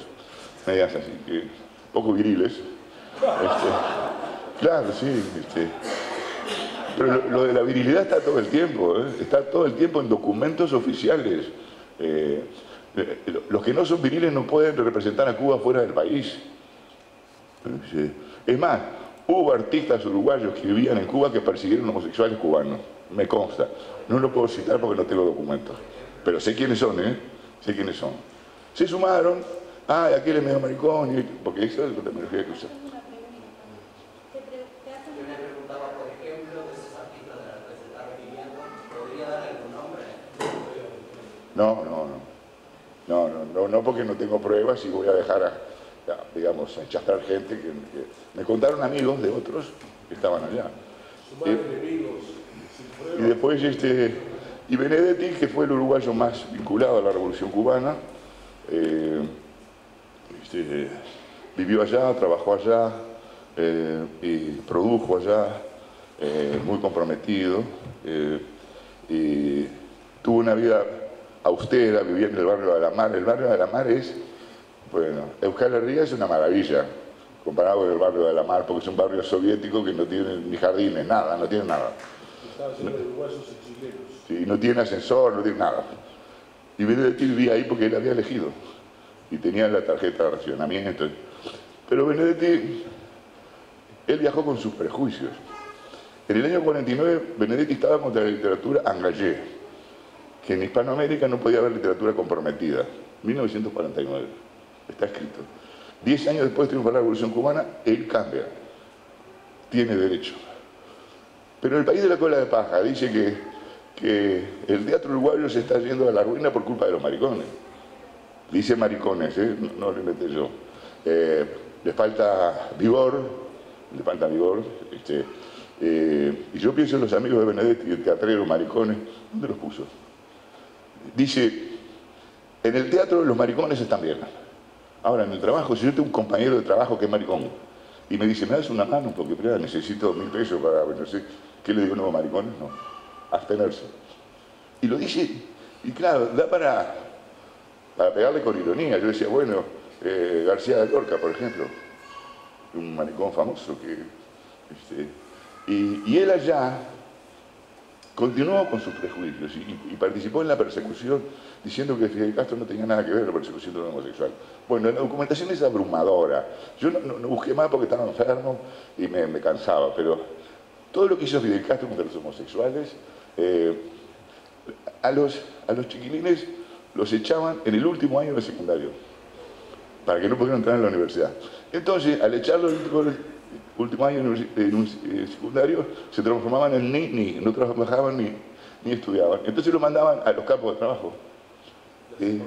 medias así, que poco viriles. Este, claro, sí. Este, pero lo, de la virilidad está todo el tiempo, ¿eh? está todo el tiempo en documentos oficiales. Eh, eh, los que no son viriles no pueden representar a Cuba fuera del país. Es más, hubo artistas uruguayos que vivían en Cuba que persiguieron homosexuales cubanos, me consta. No lo puedo citar porque no tengo documentos, pero sé quiénes son, ¿eh? Sé quiénes son. Se sumaron, ah, aquel es medio maricón, porque eso es lo que me refiero a usar. No, no, no. No, no, no, no porque no tengo pruebas y voy a dejar a, digamos, a echar gente que, me contaron amigos de otros que estaban allá. Y después este, y Benedetti, que fue el uruguayo más vinculado a la revolución cubana, eh, este, vivió allá, trabajó allá eh, y produjo allá, eh, muy comprometido, y tuvo una vida austera, vivía en el barrio de la Mar. El barrio de la Mar es, bueno, Euskal Herria es una maravilla comparado con el barrio de la Mar, porque es un barrio soviético que no tiene ni jardines, nada, no tiene nada. Sí, no tiene ascensor, no tiene nada. Y Benedetti vivía ahí porque él había elegido y tenía la tarjeta de racionamiento. Pero Benedetti, él viajó con sus prejuicios. En el año 49, Benedetti estaba contra la literatura engagée que en Hispanoamérica no podía haber literatura comprometida. 1949, está escrito. Diez años después de triunfar la Revolución Cubana, él cambia. Tiene derecho. Pero el país de la cola de paja dice que, que el teatro uruguayo se está yendo a la ruina por culpa de los maricones. Dice maricones, ¿eh? no, lo inventé yo. Eh, le falta vigor, le falta vigor. Este, eh, y yo pienso en los amigos de Benedetti, el teatrero, maricones, ¿dónde los puso? dice, en el teatro los maricones están bien. Ahora, en el trabajo, si yo tengo un compañero de trabajo que es maricón y me dice, ¿me das una mano? Porque primero necesito mil pesos para, no ¿qué le digo? No, maricones, no. Abstenerse. Y lo dice, y claro, da para, para pegarle con ironía. Yo decía, bueno, eh, García de Lorca, por ejemplo, un maricón famoso que... Este, y, él allá continuó con sus prejuicios y, participó en la persecución diciendo que Fidel Castro no tenía nada que ver con la persecución de un homosexual. Bueno, la documentación es abrumadora. Yo no, busqué más porque estaba enfermo y me, cansaba, pero todo lo que hizo Fidel Castro contra los homosexuales, eh, a, los, a los chiquilines los echaban en el último año de secundario, para que no pudieran entrar en la universidad. Entonces, al echarlos en el último año en eh, secundario, se transformaban en ni, ni, no trabajaban ni, ni estudiaban. Entonces los mandaban a los campos de trabajo. Eh,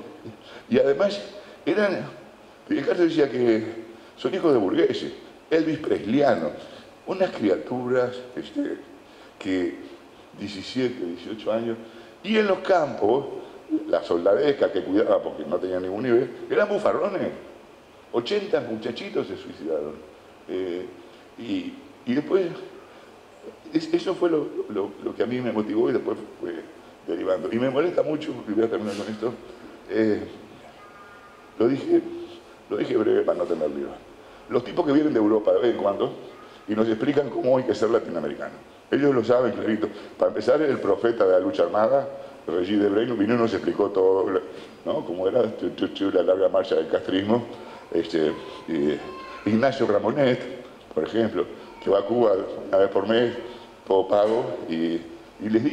y además, eran, Fidel Castro decía que son hijos de burgueses, Elvis Presliano, unas criaturas este, que 17, 18 años, y en los campos, la soldadesca que cuidaba porque no tenía ningún nivel, eran bufarrones. 80 muchachitos se suicidaron. Eh, y, después, eso fue lo, que a mí me motivó y después fue derivando. Y me molesta mucho, y voy a terminar con esto, eh, lo, dije, lo dije breve para no tener lío. Los tipos que vienen de Europa de vez en cuando y nos explican cómo hay que ser latinoamericano. Ellos lo saben clarito. Para empezar, el profeta de la lucha armada, Regis de Breino, vino y nos explicó todo, ¿no? Cómo era la larga marcha del castrismo. Este, Ignacio Ramonet, por ejemplo, que va a Cuba una vez por mes, todo pago, y,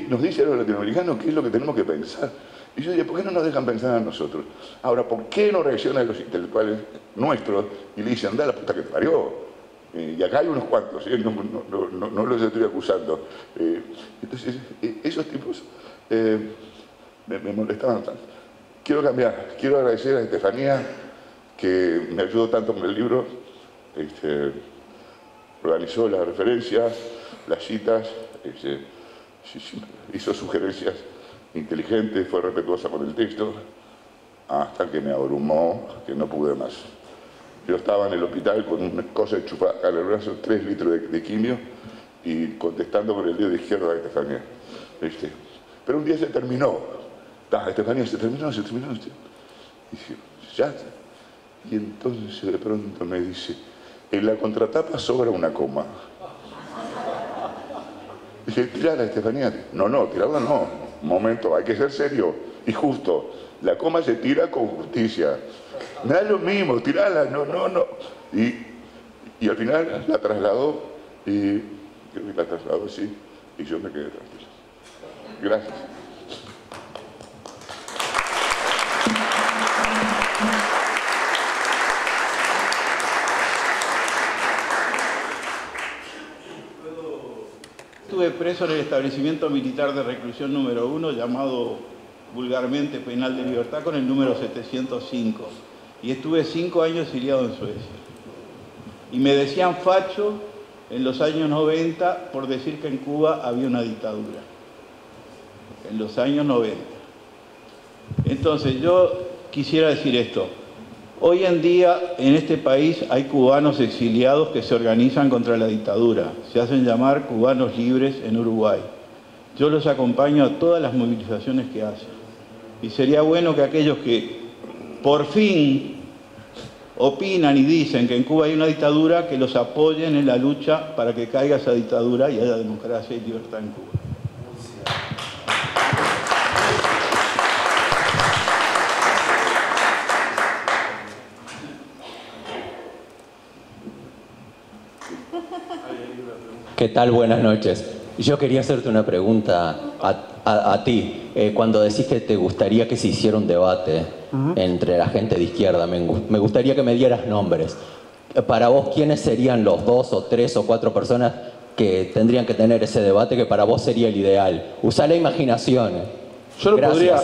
nos dice a los latinoamericanos qué es lo que tenemos que pensar. Y yo digo, ¿por qué no nos dejan pensar a nosotros? Ahora, ¿por qué no reaccionan los intelectuales nuestros y le dicen, anda la puta que te parió? Y acá hay unos cuantos, ¿eh? no, los estoy acusando. Eh, entonces, eh, esos tipos me, molestaban tanto. Quiero cambiar, quiero agradecer a Estefanía que me ayudó tanto con el libro, este, organizó las referencias, las citas, este, hizo sugerencias inteligentes, fue respetuosa con el texto, hasta que me abrumó, que no pude más. Yo estaba en el hospital con una cosa chupada al brazo, tres litros de, quimio, y contestando con el dedo izquierdo a Estefanía. Este, pero un día se terminó. Ah, Estefanía, se terminó, se terminó. Y ya. Y entonces de pronto me dice, en la contratapa sobra una coma. Dije, tirala, Estefanía. No, no, tirarla no. Un momento, hay que ser serio y justo. La coma se tira con justicia. Me da lo mismo, tirala, no, no, no. Y, y al final la trasladó y creo que la trasladó sí, y yo me quedé tranquilo. Gracias. Estuve preso en el establecimiento militar de reclusión número uno, llamado vulgarmente penal de libertad, con el número 705. Y estuve cinco años exiliado en Suecia. Y me decían facho en los años 90 por decir que en Cuba había una dictadura. En los años 90. Entonces yo quisiera decir esto. Hoy en día en este país hay cubanos exiliados que se organizan contra la dictadura. Se hacen llamar cubanos libres en Uruguay. Yo los acompaño a todas las movilizaciones que hacen. Y sería bueno que aquellos que por fin opinan y dicen que en Cuba hay una dictadura, que los apoyen en la lucha para que caiga esa dictadura y haya democracia y libertad en Cuba. ¿Qué tal? Buenas noches. Yo quería hacerte una pregunta a, ti. Eh, cuando decís que te gustaría que se hiciera un debate entre la gente de izquierda, me, gustaría que me dieras nombres. Para vos, ¿quiénes serían los dos o tres o cuatro personas que tendrían que tener ese debate que para vos sería el ideal? Usa la imaginación. Yo no podría...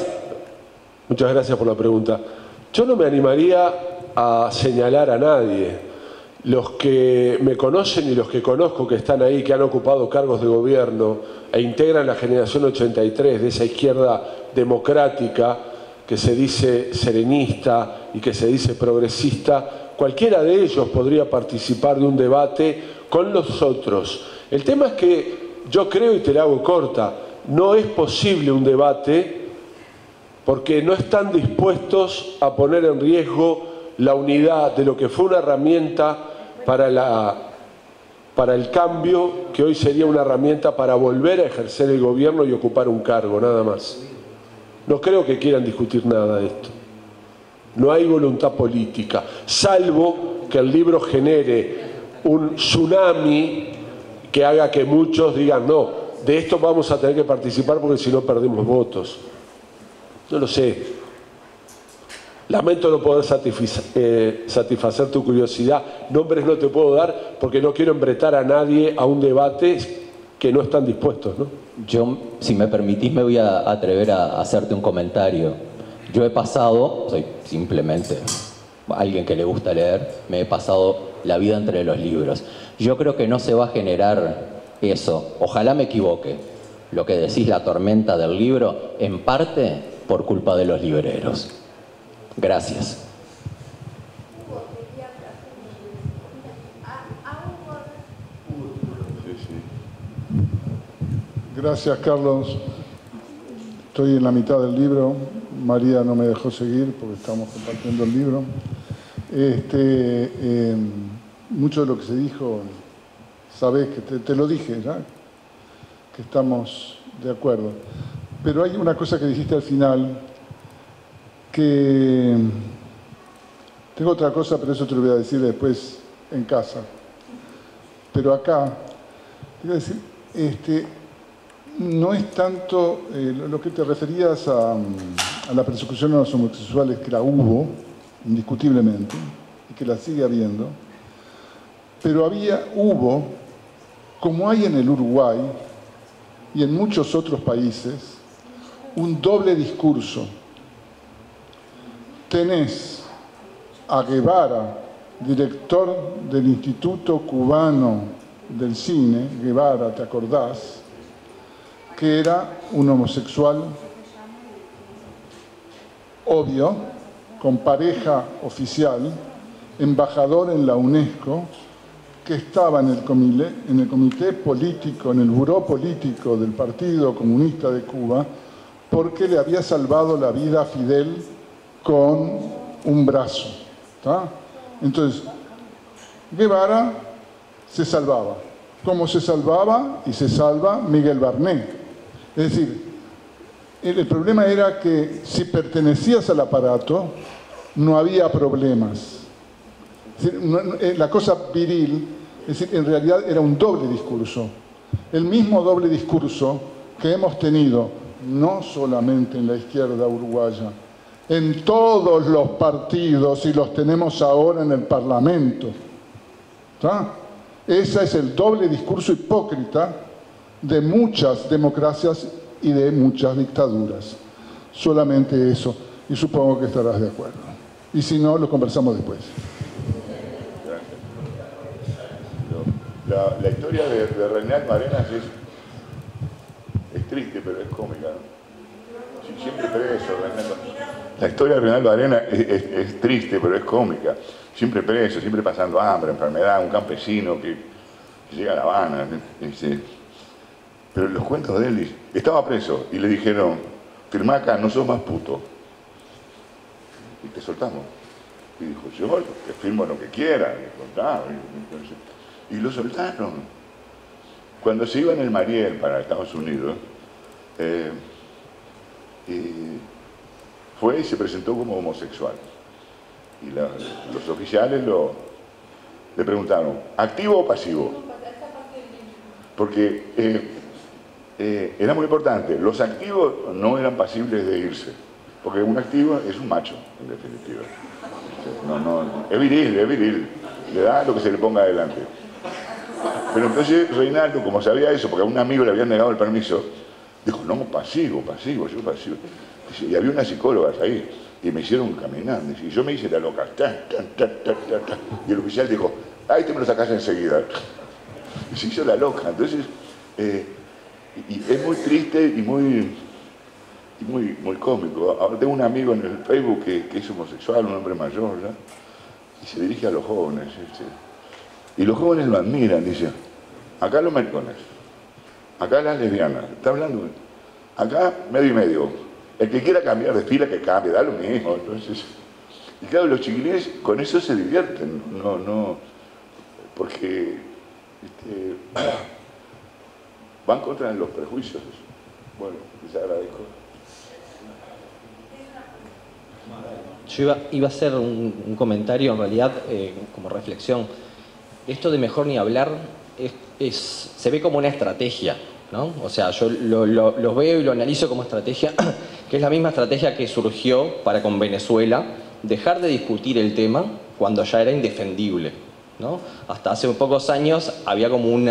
Muchas gracias por la pregunta. Yo no me animaría a señalar a nadie los que me conocen y los que conozco que están ahí, que han ocupado cargos de gobierno e integran la generación 83 de esa izquierda democrática que se dice serenista y que se dice progresista, cualquiera de ellos podría participar de un debate con los otros. El tema es que yo creo, y te la hago corta, no es posible un debate porque no están dispuestos a poner en riesgo la unidad de lo que fue una herramienta para la para el cambio que hoy sería una herramienta para volver a ejercer el gobierno y ocupar un cargo, nada más. No creo que quieran discutir nada de esto. No hay voluntad política, salvo que el libro genere un tsunami que haga que muchos digan, no, de esto vamos a tener que participar porque si no perdemos votos. No lo sé. Lamento no poder eh, satisfacer, tu curiosidad. Nombres no te puedo dar porque no quiero embretar a nadie a un debate que no están dispuestos. ¿no? Yo, si me permitís, me voy a atrever a hacerte un comentario. Yo he pasado, soy simplemente alguien que le gusta leer, me he pasado la vida entre los libros. Yo creo que no se va a generar eso. Ojalá me equivoque. Lo que decís, la tormenta del libro, en parte por culpa de los libreros. Gracias. Gracias, Carlos. Estoy en la mitad del libro. María no me dejó seguir porque estamos compartiendo el libro. Este, eh, mucho de lo que se dijo, sabes que te, te, lo dije ya, que estamos de acuerdo. Pero hay una cosa que dijiste al final que tengo otra cosa, pero eso te lo voy a decir después en casa. Pero acá, te voy a decir, este, no es tanto eh, lo que te referías a, a, la persecución a los homosexuales, que la hubo, indiscutiblemente, y que la sigue habiendo, pero había, hubo, como hay en el Uruguay y en muchos otros países, un doble discurso tenés a Guevara, director del Instituto Cubano del Cine, Guevara, ¿te acordás? Que era un homosexual obvio, con pareja oficial, embajador en la UNESCO, que estaba en el, comité, en el comité político, en el buró político del Partido Comunista de Cuba, porque le había salvado la vida a Fidel con un brazo. Entonces, Guevara se salvaba. ¿Cómo se salvaba? Y se salva Miguel Barné. Es decir, el, problema era que si pertenecías al aparato, no había problemas. Eh, la cosa viril, es decir, en realidad era un doble discurso. El mismo doble discurso que hemos tenido no solamente en la izquierda uruguaya, en todos los partidos y los tenemos ahora en el Parlamento. Ese es el doble discurso hipócrita de muchas democracias y de muchas dictaduras. Solamente eso. Y supongo que estarás de acuerdo. Y si no, lo conversamos después. La, historia de, de René Arenas es, triste, pero es cómica. Siempre la historia de Reinaldo Arena es, triste, pero es cómica. Siempre preso, siempre pasando hambre, enfermedad, un campesino que, llega a La Habana. pero los cuentos de él, estaba preso y le dijeron, firma acá, no sos más puto. Y te soltamos. Y dijo, yo te firmo lo que quiera. Y, lo soltaron. Cuando se iba en el Mariel para Estados Unidos, eh, fue y se presentó como homosexual. Y los oficiales le preguntaron, ¿activo o pasivo? Porque eh, eh, era muy importante, los activos no eran pasibles de irse, porque un activo es un macho, en definitiva. No, no, es viril, es viril, le da lo que se le ponga adelante. Pero entonces Reinaldo, como sabía eso, porque a un amigo le habían negado el permiso, dijo, no, pasivo, pasivo, yo pasivo. Y había unas psicólogas ahí, y me hicieron caminar. Y yo me hice la loca. y el oficial dijo, ahí te me lo sacas enseguida. Y se hizo la loca. Entonces, eh, y, es muy triste y muy, muy, muy cómico. Ahora tengo un amigo en el Facebook que, es homosexual, un hombre mayor, y se dirige a los jóvenes. Y los jóvenes lo admiran, dice, acá los maricones, acá las lesbianas, está hablando, acá medio y medio, el que quiera cambiar de fila, que cambie, da lo mismo. Entonces, y claro, los chiquilines con eso se divierten, no, no, porque este, van contra los prejuicios. Bueno, les agradezco. Yo iba, a hacer un, comentario, en realidad, eh, como reflexión. Esto de mejor ni hablar es, se ve como una estrategia, ¿no? O sea, yo lo, veo y lo analizo como estrategia, que es la misma estrategia que surgió para con Venezuela, dejar de discutir el tema cuando ya era indefendible, ¿no? Hasta hace pocos años había como un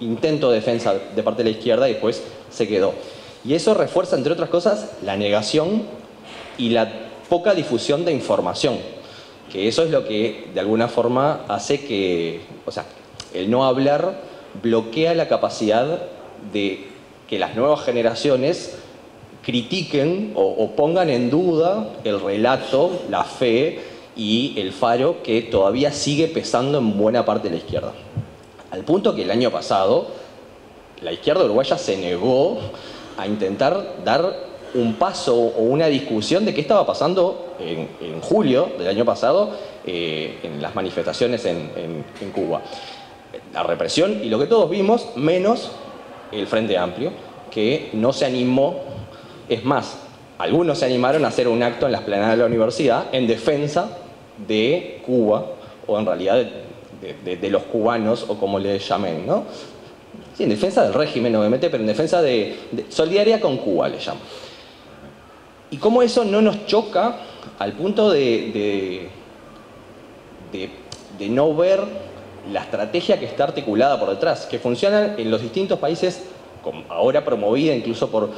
intento de defensa de parte de la izquierda y después se quedó. Y eso refuerza, entre otras cosas, la negación y la poca difusión de información, que eso es lo que de alguna forma hace que, o sea, el no hablar bloquea la capacidad de que las nuevas generaciones critiquen o, pongan en duda el relato, la fe y el faro que todavía sigue pesando en buena parte de la izquierda. Al punto que el año pasado la izquierda uruguaya se negó a intentar dar un paso o una discusión de qué estaba pasando en, julio del año pasado eh, en las manifestaciones en, Cuba. La represión y lo que todos vimos, menos el Frente Amplio, que no se animó, es más, algunos se animaron a hacer un acto en las planadas de la universidad en defensa de Cuba, o en realidad de, los cubanos, o como le llamen, ¿no? Sí, en defensa del régimen, obviamente, pero en defensa de, solidaria con Cuba, le llaman. Y cómo eso no nos choca al punto de, de, no ver la estrategia que está articulada por detrás, que funciona en los distintos países, ahora promovida incluso por,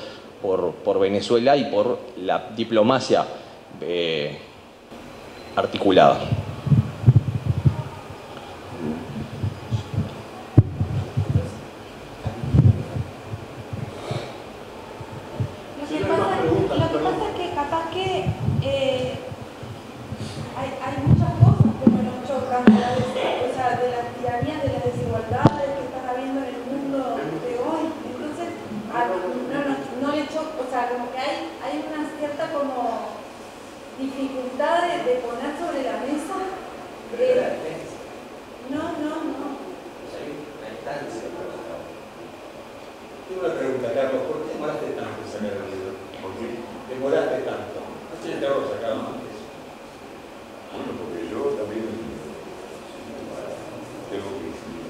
por, Venezuela y por la diplomacia eh, articulada de la tiranía, de las desigualdades que están habiendo en el mundo de hoy. Entonces, a, no, no, no, le choca, o sea, como que hay, hay una cierta como dificultad de, de poner sobre la mesa. Eh, no, no, no. Pues Tengo una pregunta, Carlos, ¿por qué demoraste tanto en sacar el libro? ¿Por qué? Demoraste tanto. No sé, te lo sacado.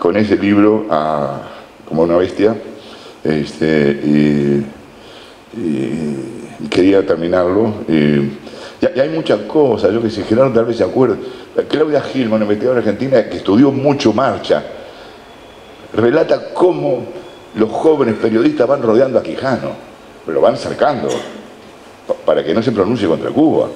con ese libro como una bestia este, y, quería terminarlo. Y, hay muchas cosas, yo que sé, Gerardo tal vez se acuerda. Claudia Gilman, investigadora argentina, que estudió mucho marcha, relata cómo los jóvenes periodistas van rodeando a Quijano, pero van cercando para que no se pronuncie contra Cuba.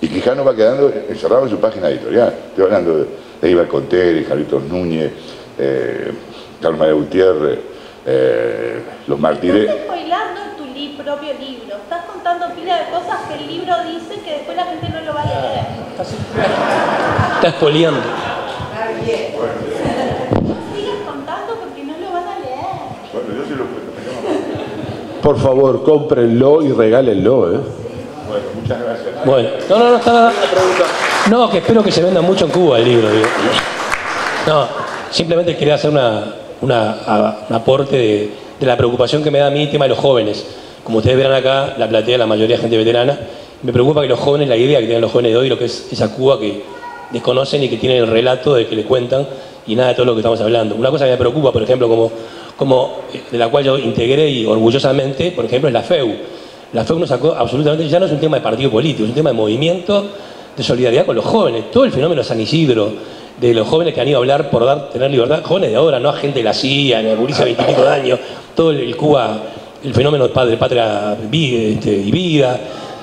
Y Quijano va quedando encerrado en su página editorial. Estoy hablando de Ibar Conteri, Jarlitos Núñez, eh, Carmen de Gutiérrez, eh, los mártires. Estás spoilando en tu propio libro. Estás contando pila de cosas que el libro dice que después la gente no lo va a leer. Estás spoileando. No sigas contando porque no lo van a leer. Bueno, yo sí lo cuento. Por favor, cómprenlo y regálenlo, ¿eh? Bueno, muchas gracias. Bueno, no, no, no, está. No, que espero que se venda mucho en Cuba el libro. Digo. No, simplemente quería hacer una, una, un aporte de, la preocupación que me da a mí el tema de los jóvenes. Como ustedes verán acá, la platea, la mayoría de gente veterana. Me preocupa que los jóvenes, la idea que tienen los jóvenes de hoy, lo que es esa Cuba que desconocen y que tienen el relato de que le cuentan y nada de todo lo que estamos hablando. Una cosa que me preocupa, por ejemplo, como, como de la cual yo integré y orgullosamente, por ejemplo, es la FEU la FEU nos sacó absolutamente, ya no es un tema de partido político, es un tema de movimiento, de solidaridad con los jóvenes. Todo el fenómeno de San Isidro, de los jóvenes que han ido a hablar por dar, tener libertad, jóvenes de ahora, no a gente de la CIA, a gurisa de veintipico de años, todo el, Cuba, el fenómeno de padre, patria este, y vida,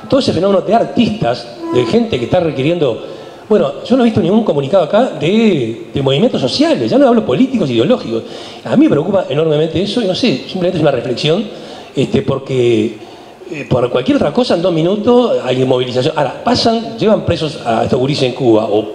todo ese fenómeno de artistas, de gente que está requiriendo Bueno, yo no he visto ningún comunicado acá de, de movimientos sociales, ya no hablo políticos, ideológicos. A mí me preocupa enormemente eso y no sé, simplemente es una reflexión, este, porque eh, por cualquier otra cosa en dos minutos hay movilización. Ahora, pasan, llevan presos a estos gurises en Cuba, o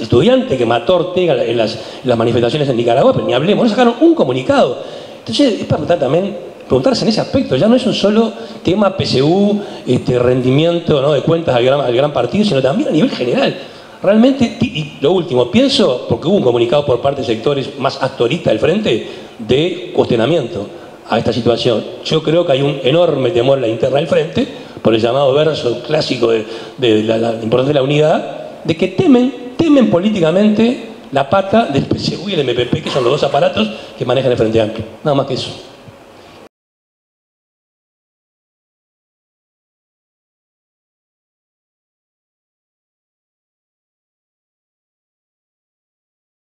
estudiantes que mató Ortega en las, en las manifestaciones en Nicaragua, pero ni hablemos, no sacaron un comunicado. Entonces, es para preguntar también, preguntarse en ese aspecto, ya no es un solo tema PSU, este, rendimiento ¿no? de cuentas al gran, al gran partido, sino también a nivel general. Realmente, y lo último, pienso, porque hubo un comunicado por parte de sectores más actoristas del frente, de cuestionamiento a esta situación. Yo creo que hay un enorme temor en la interna del frente, por el llamado verso clásico de, la importancia de la unidad, de que temen, temen políticamente la pata del PSU y el MPP, que son los dos aparatos que manejan el Frente Amplio. Nada más que eso.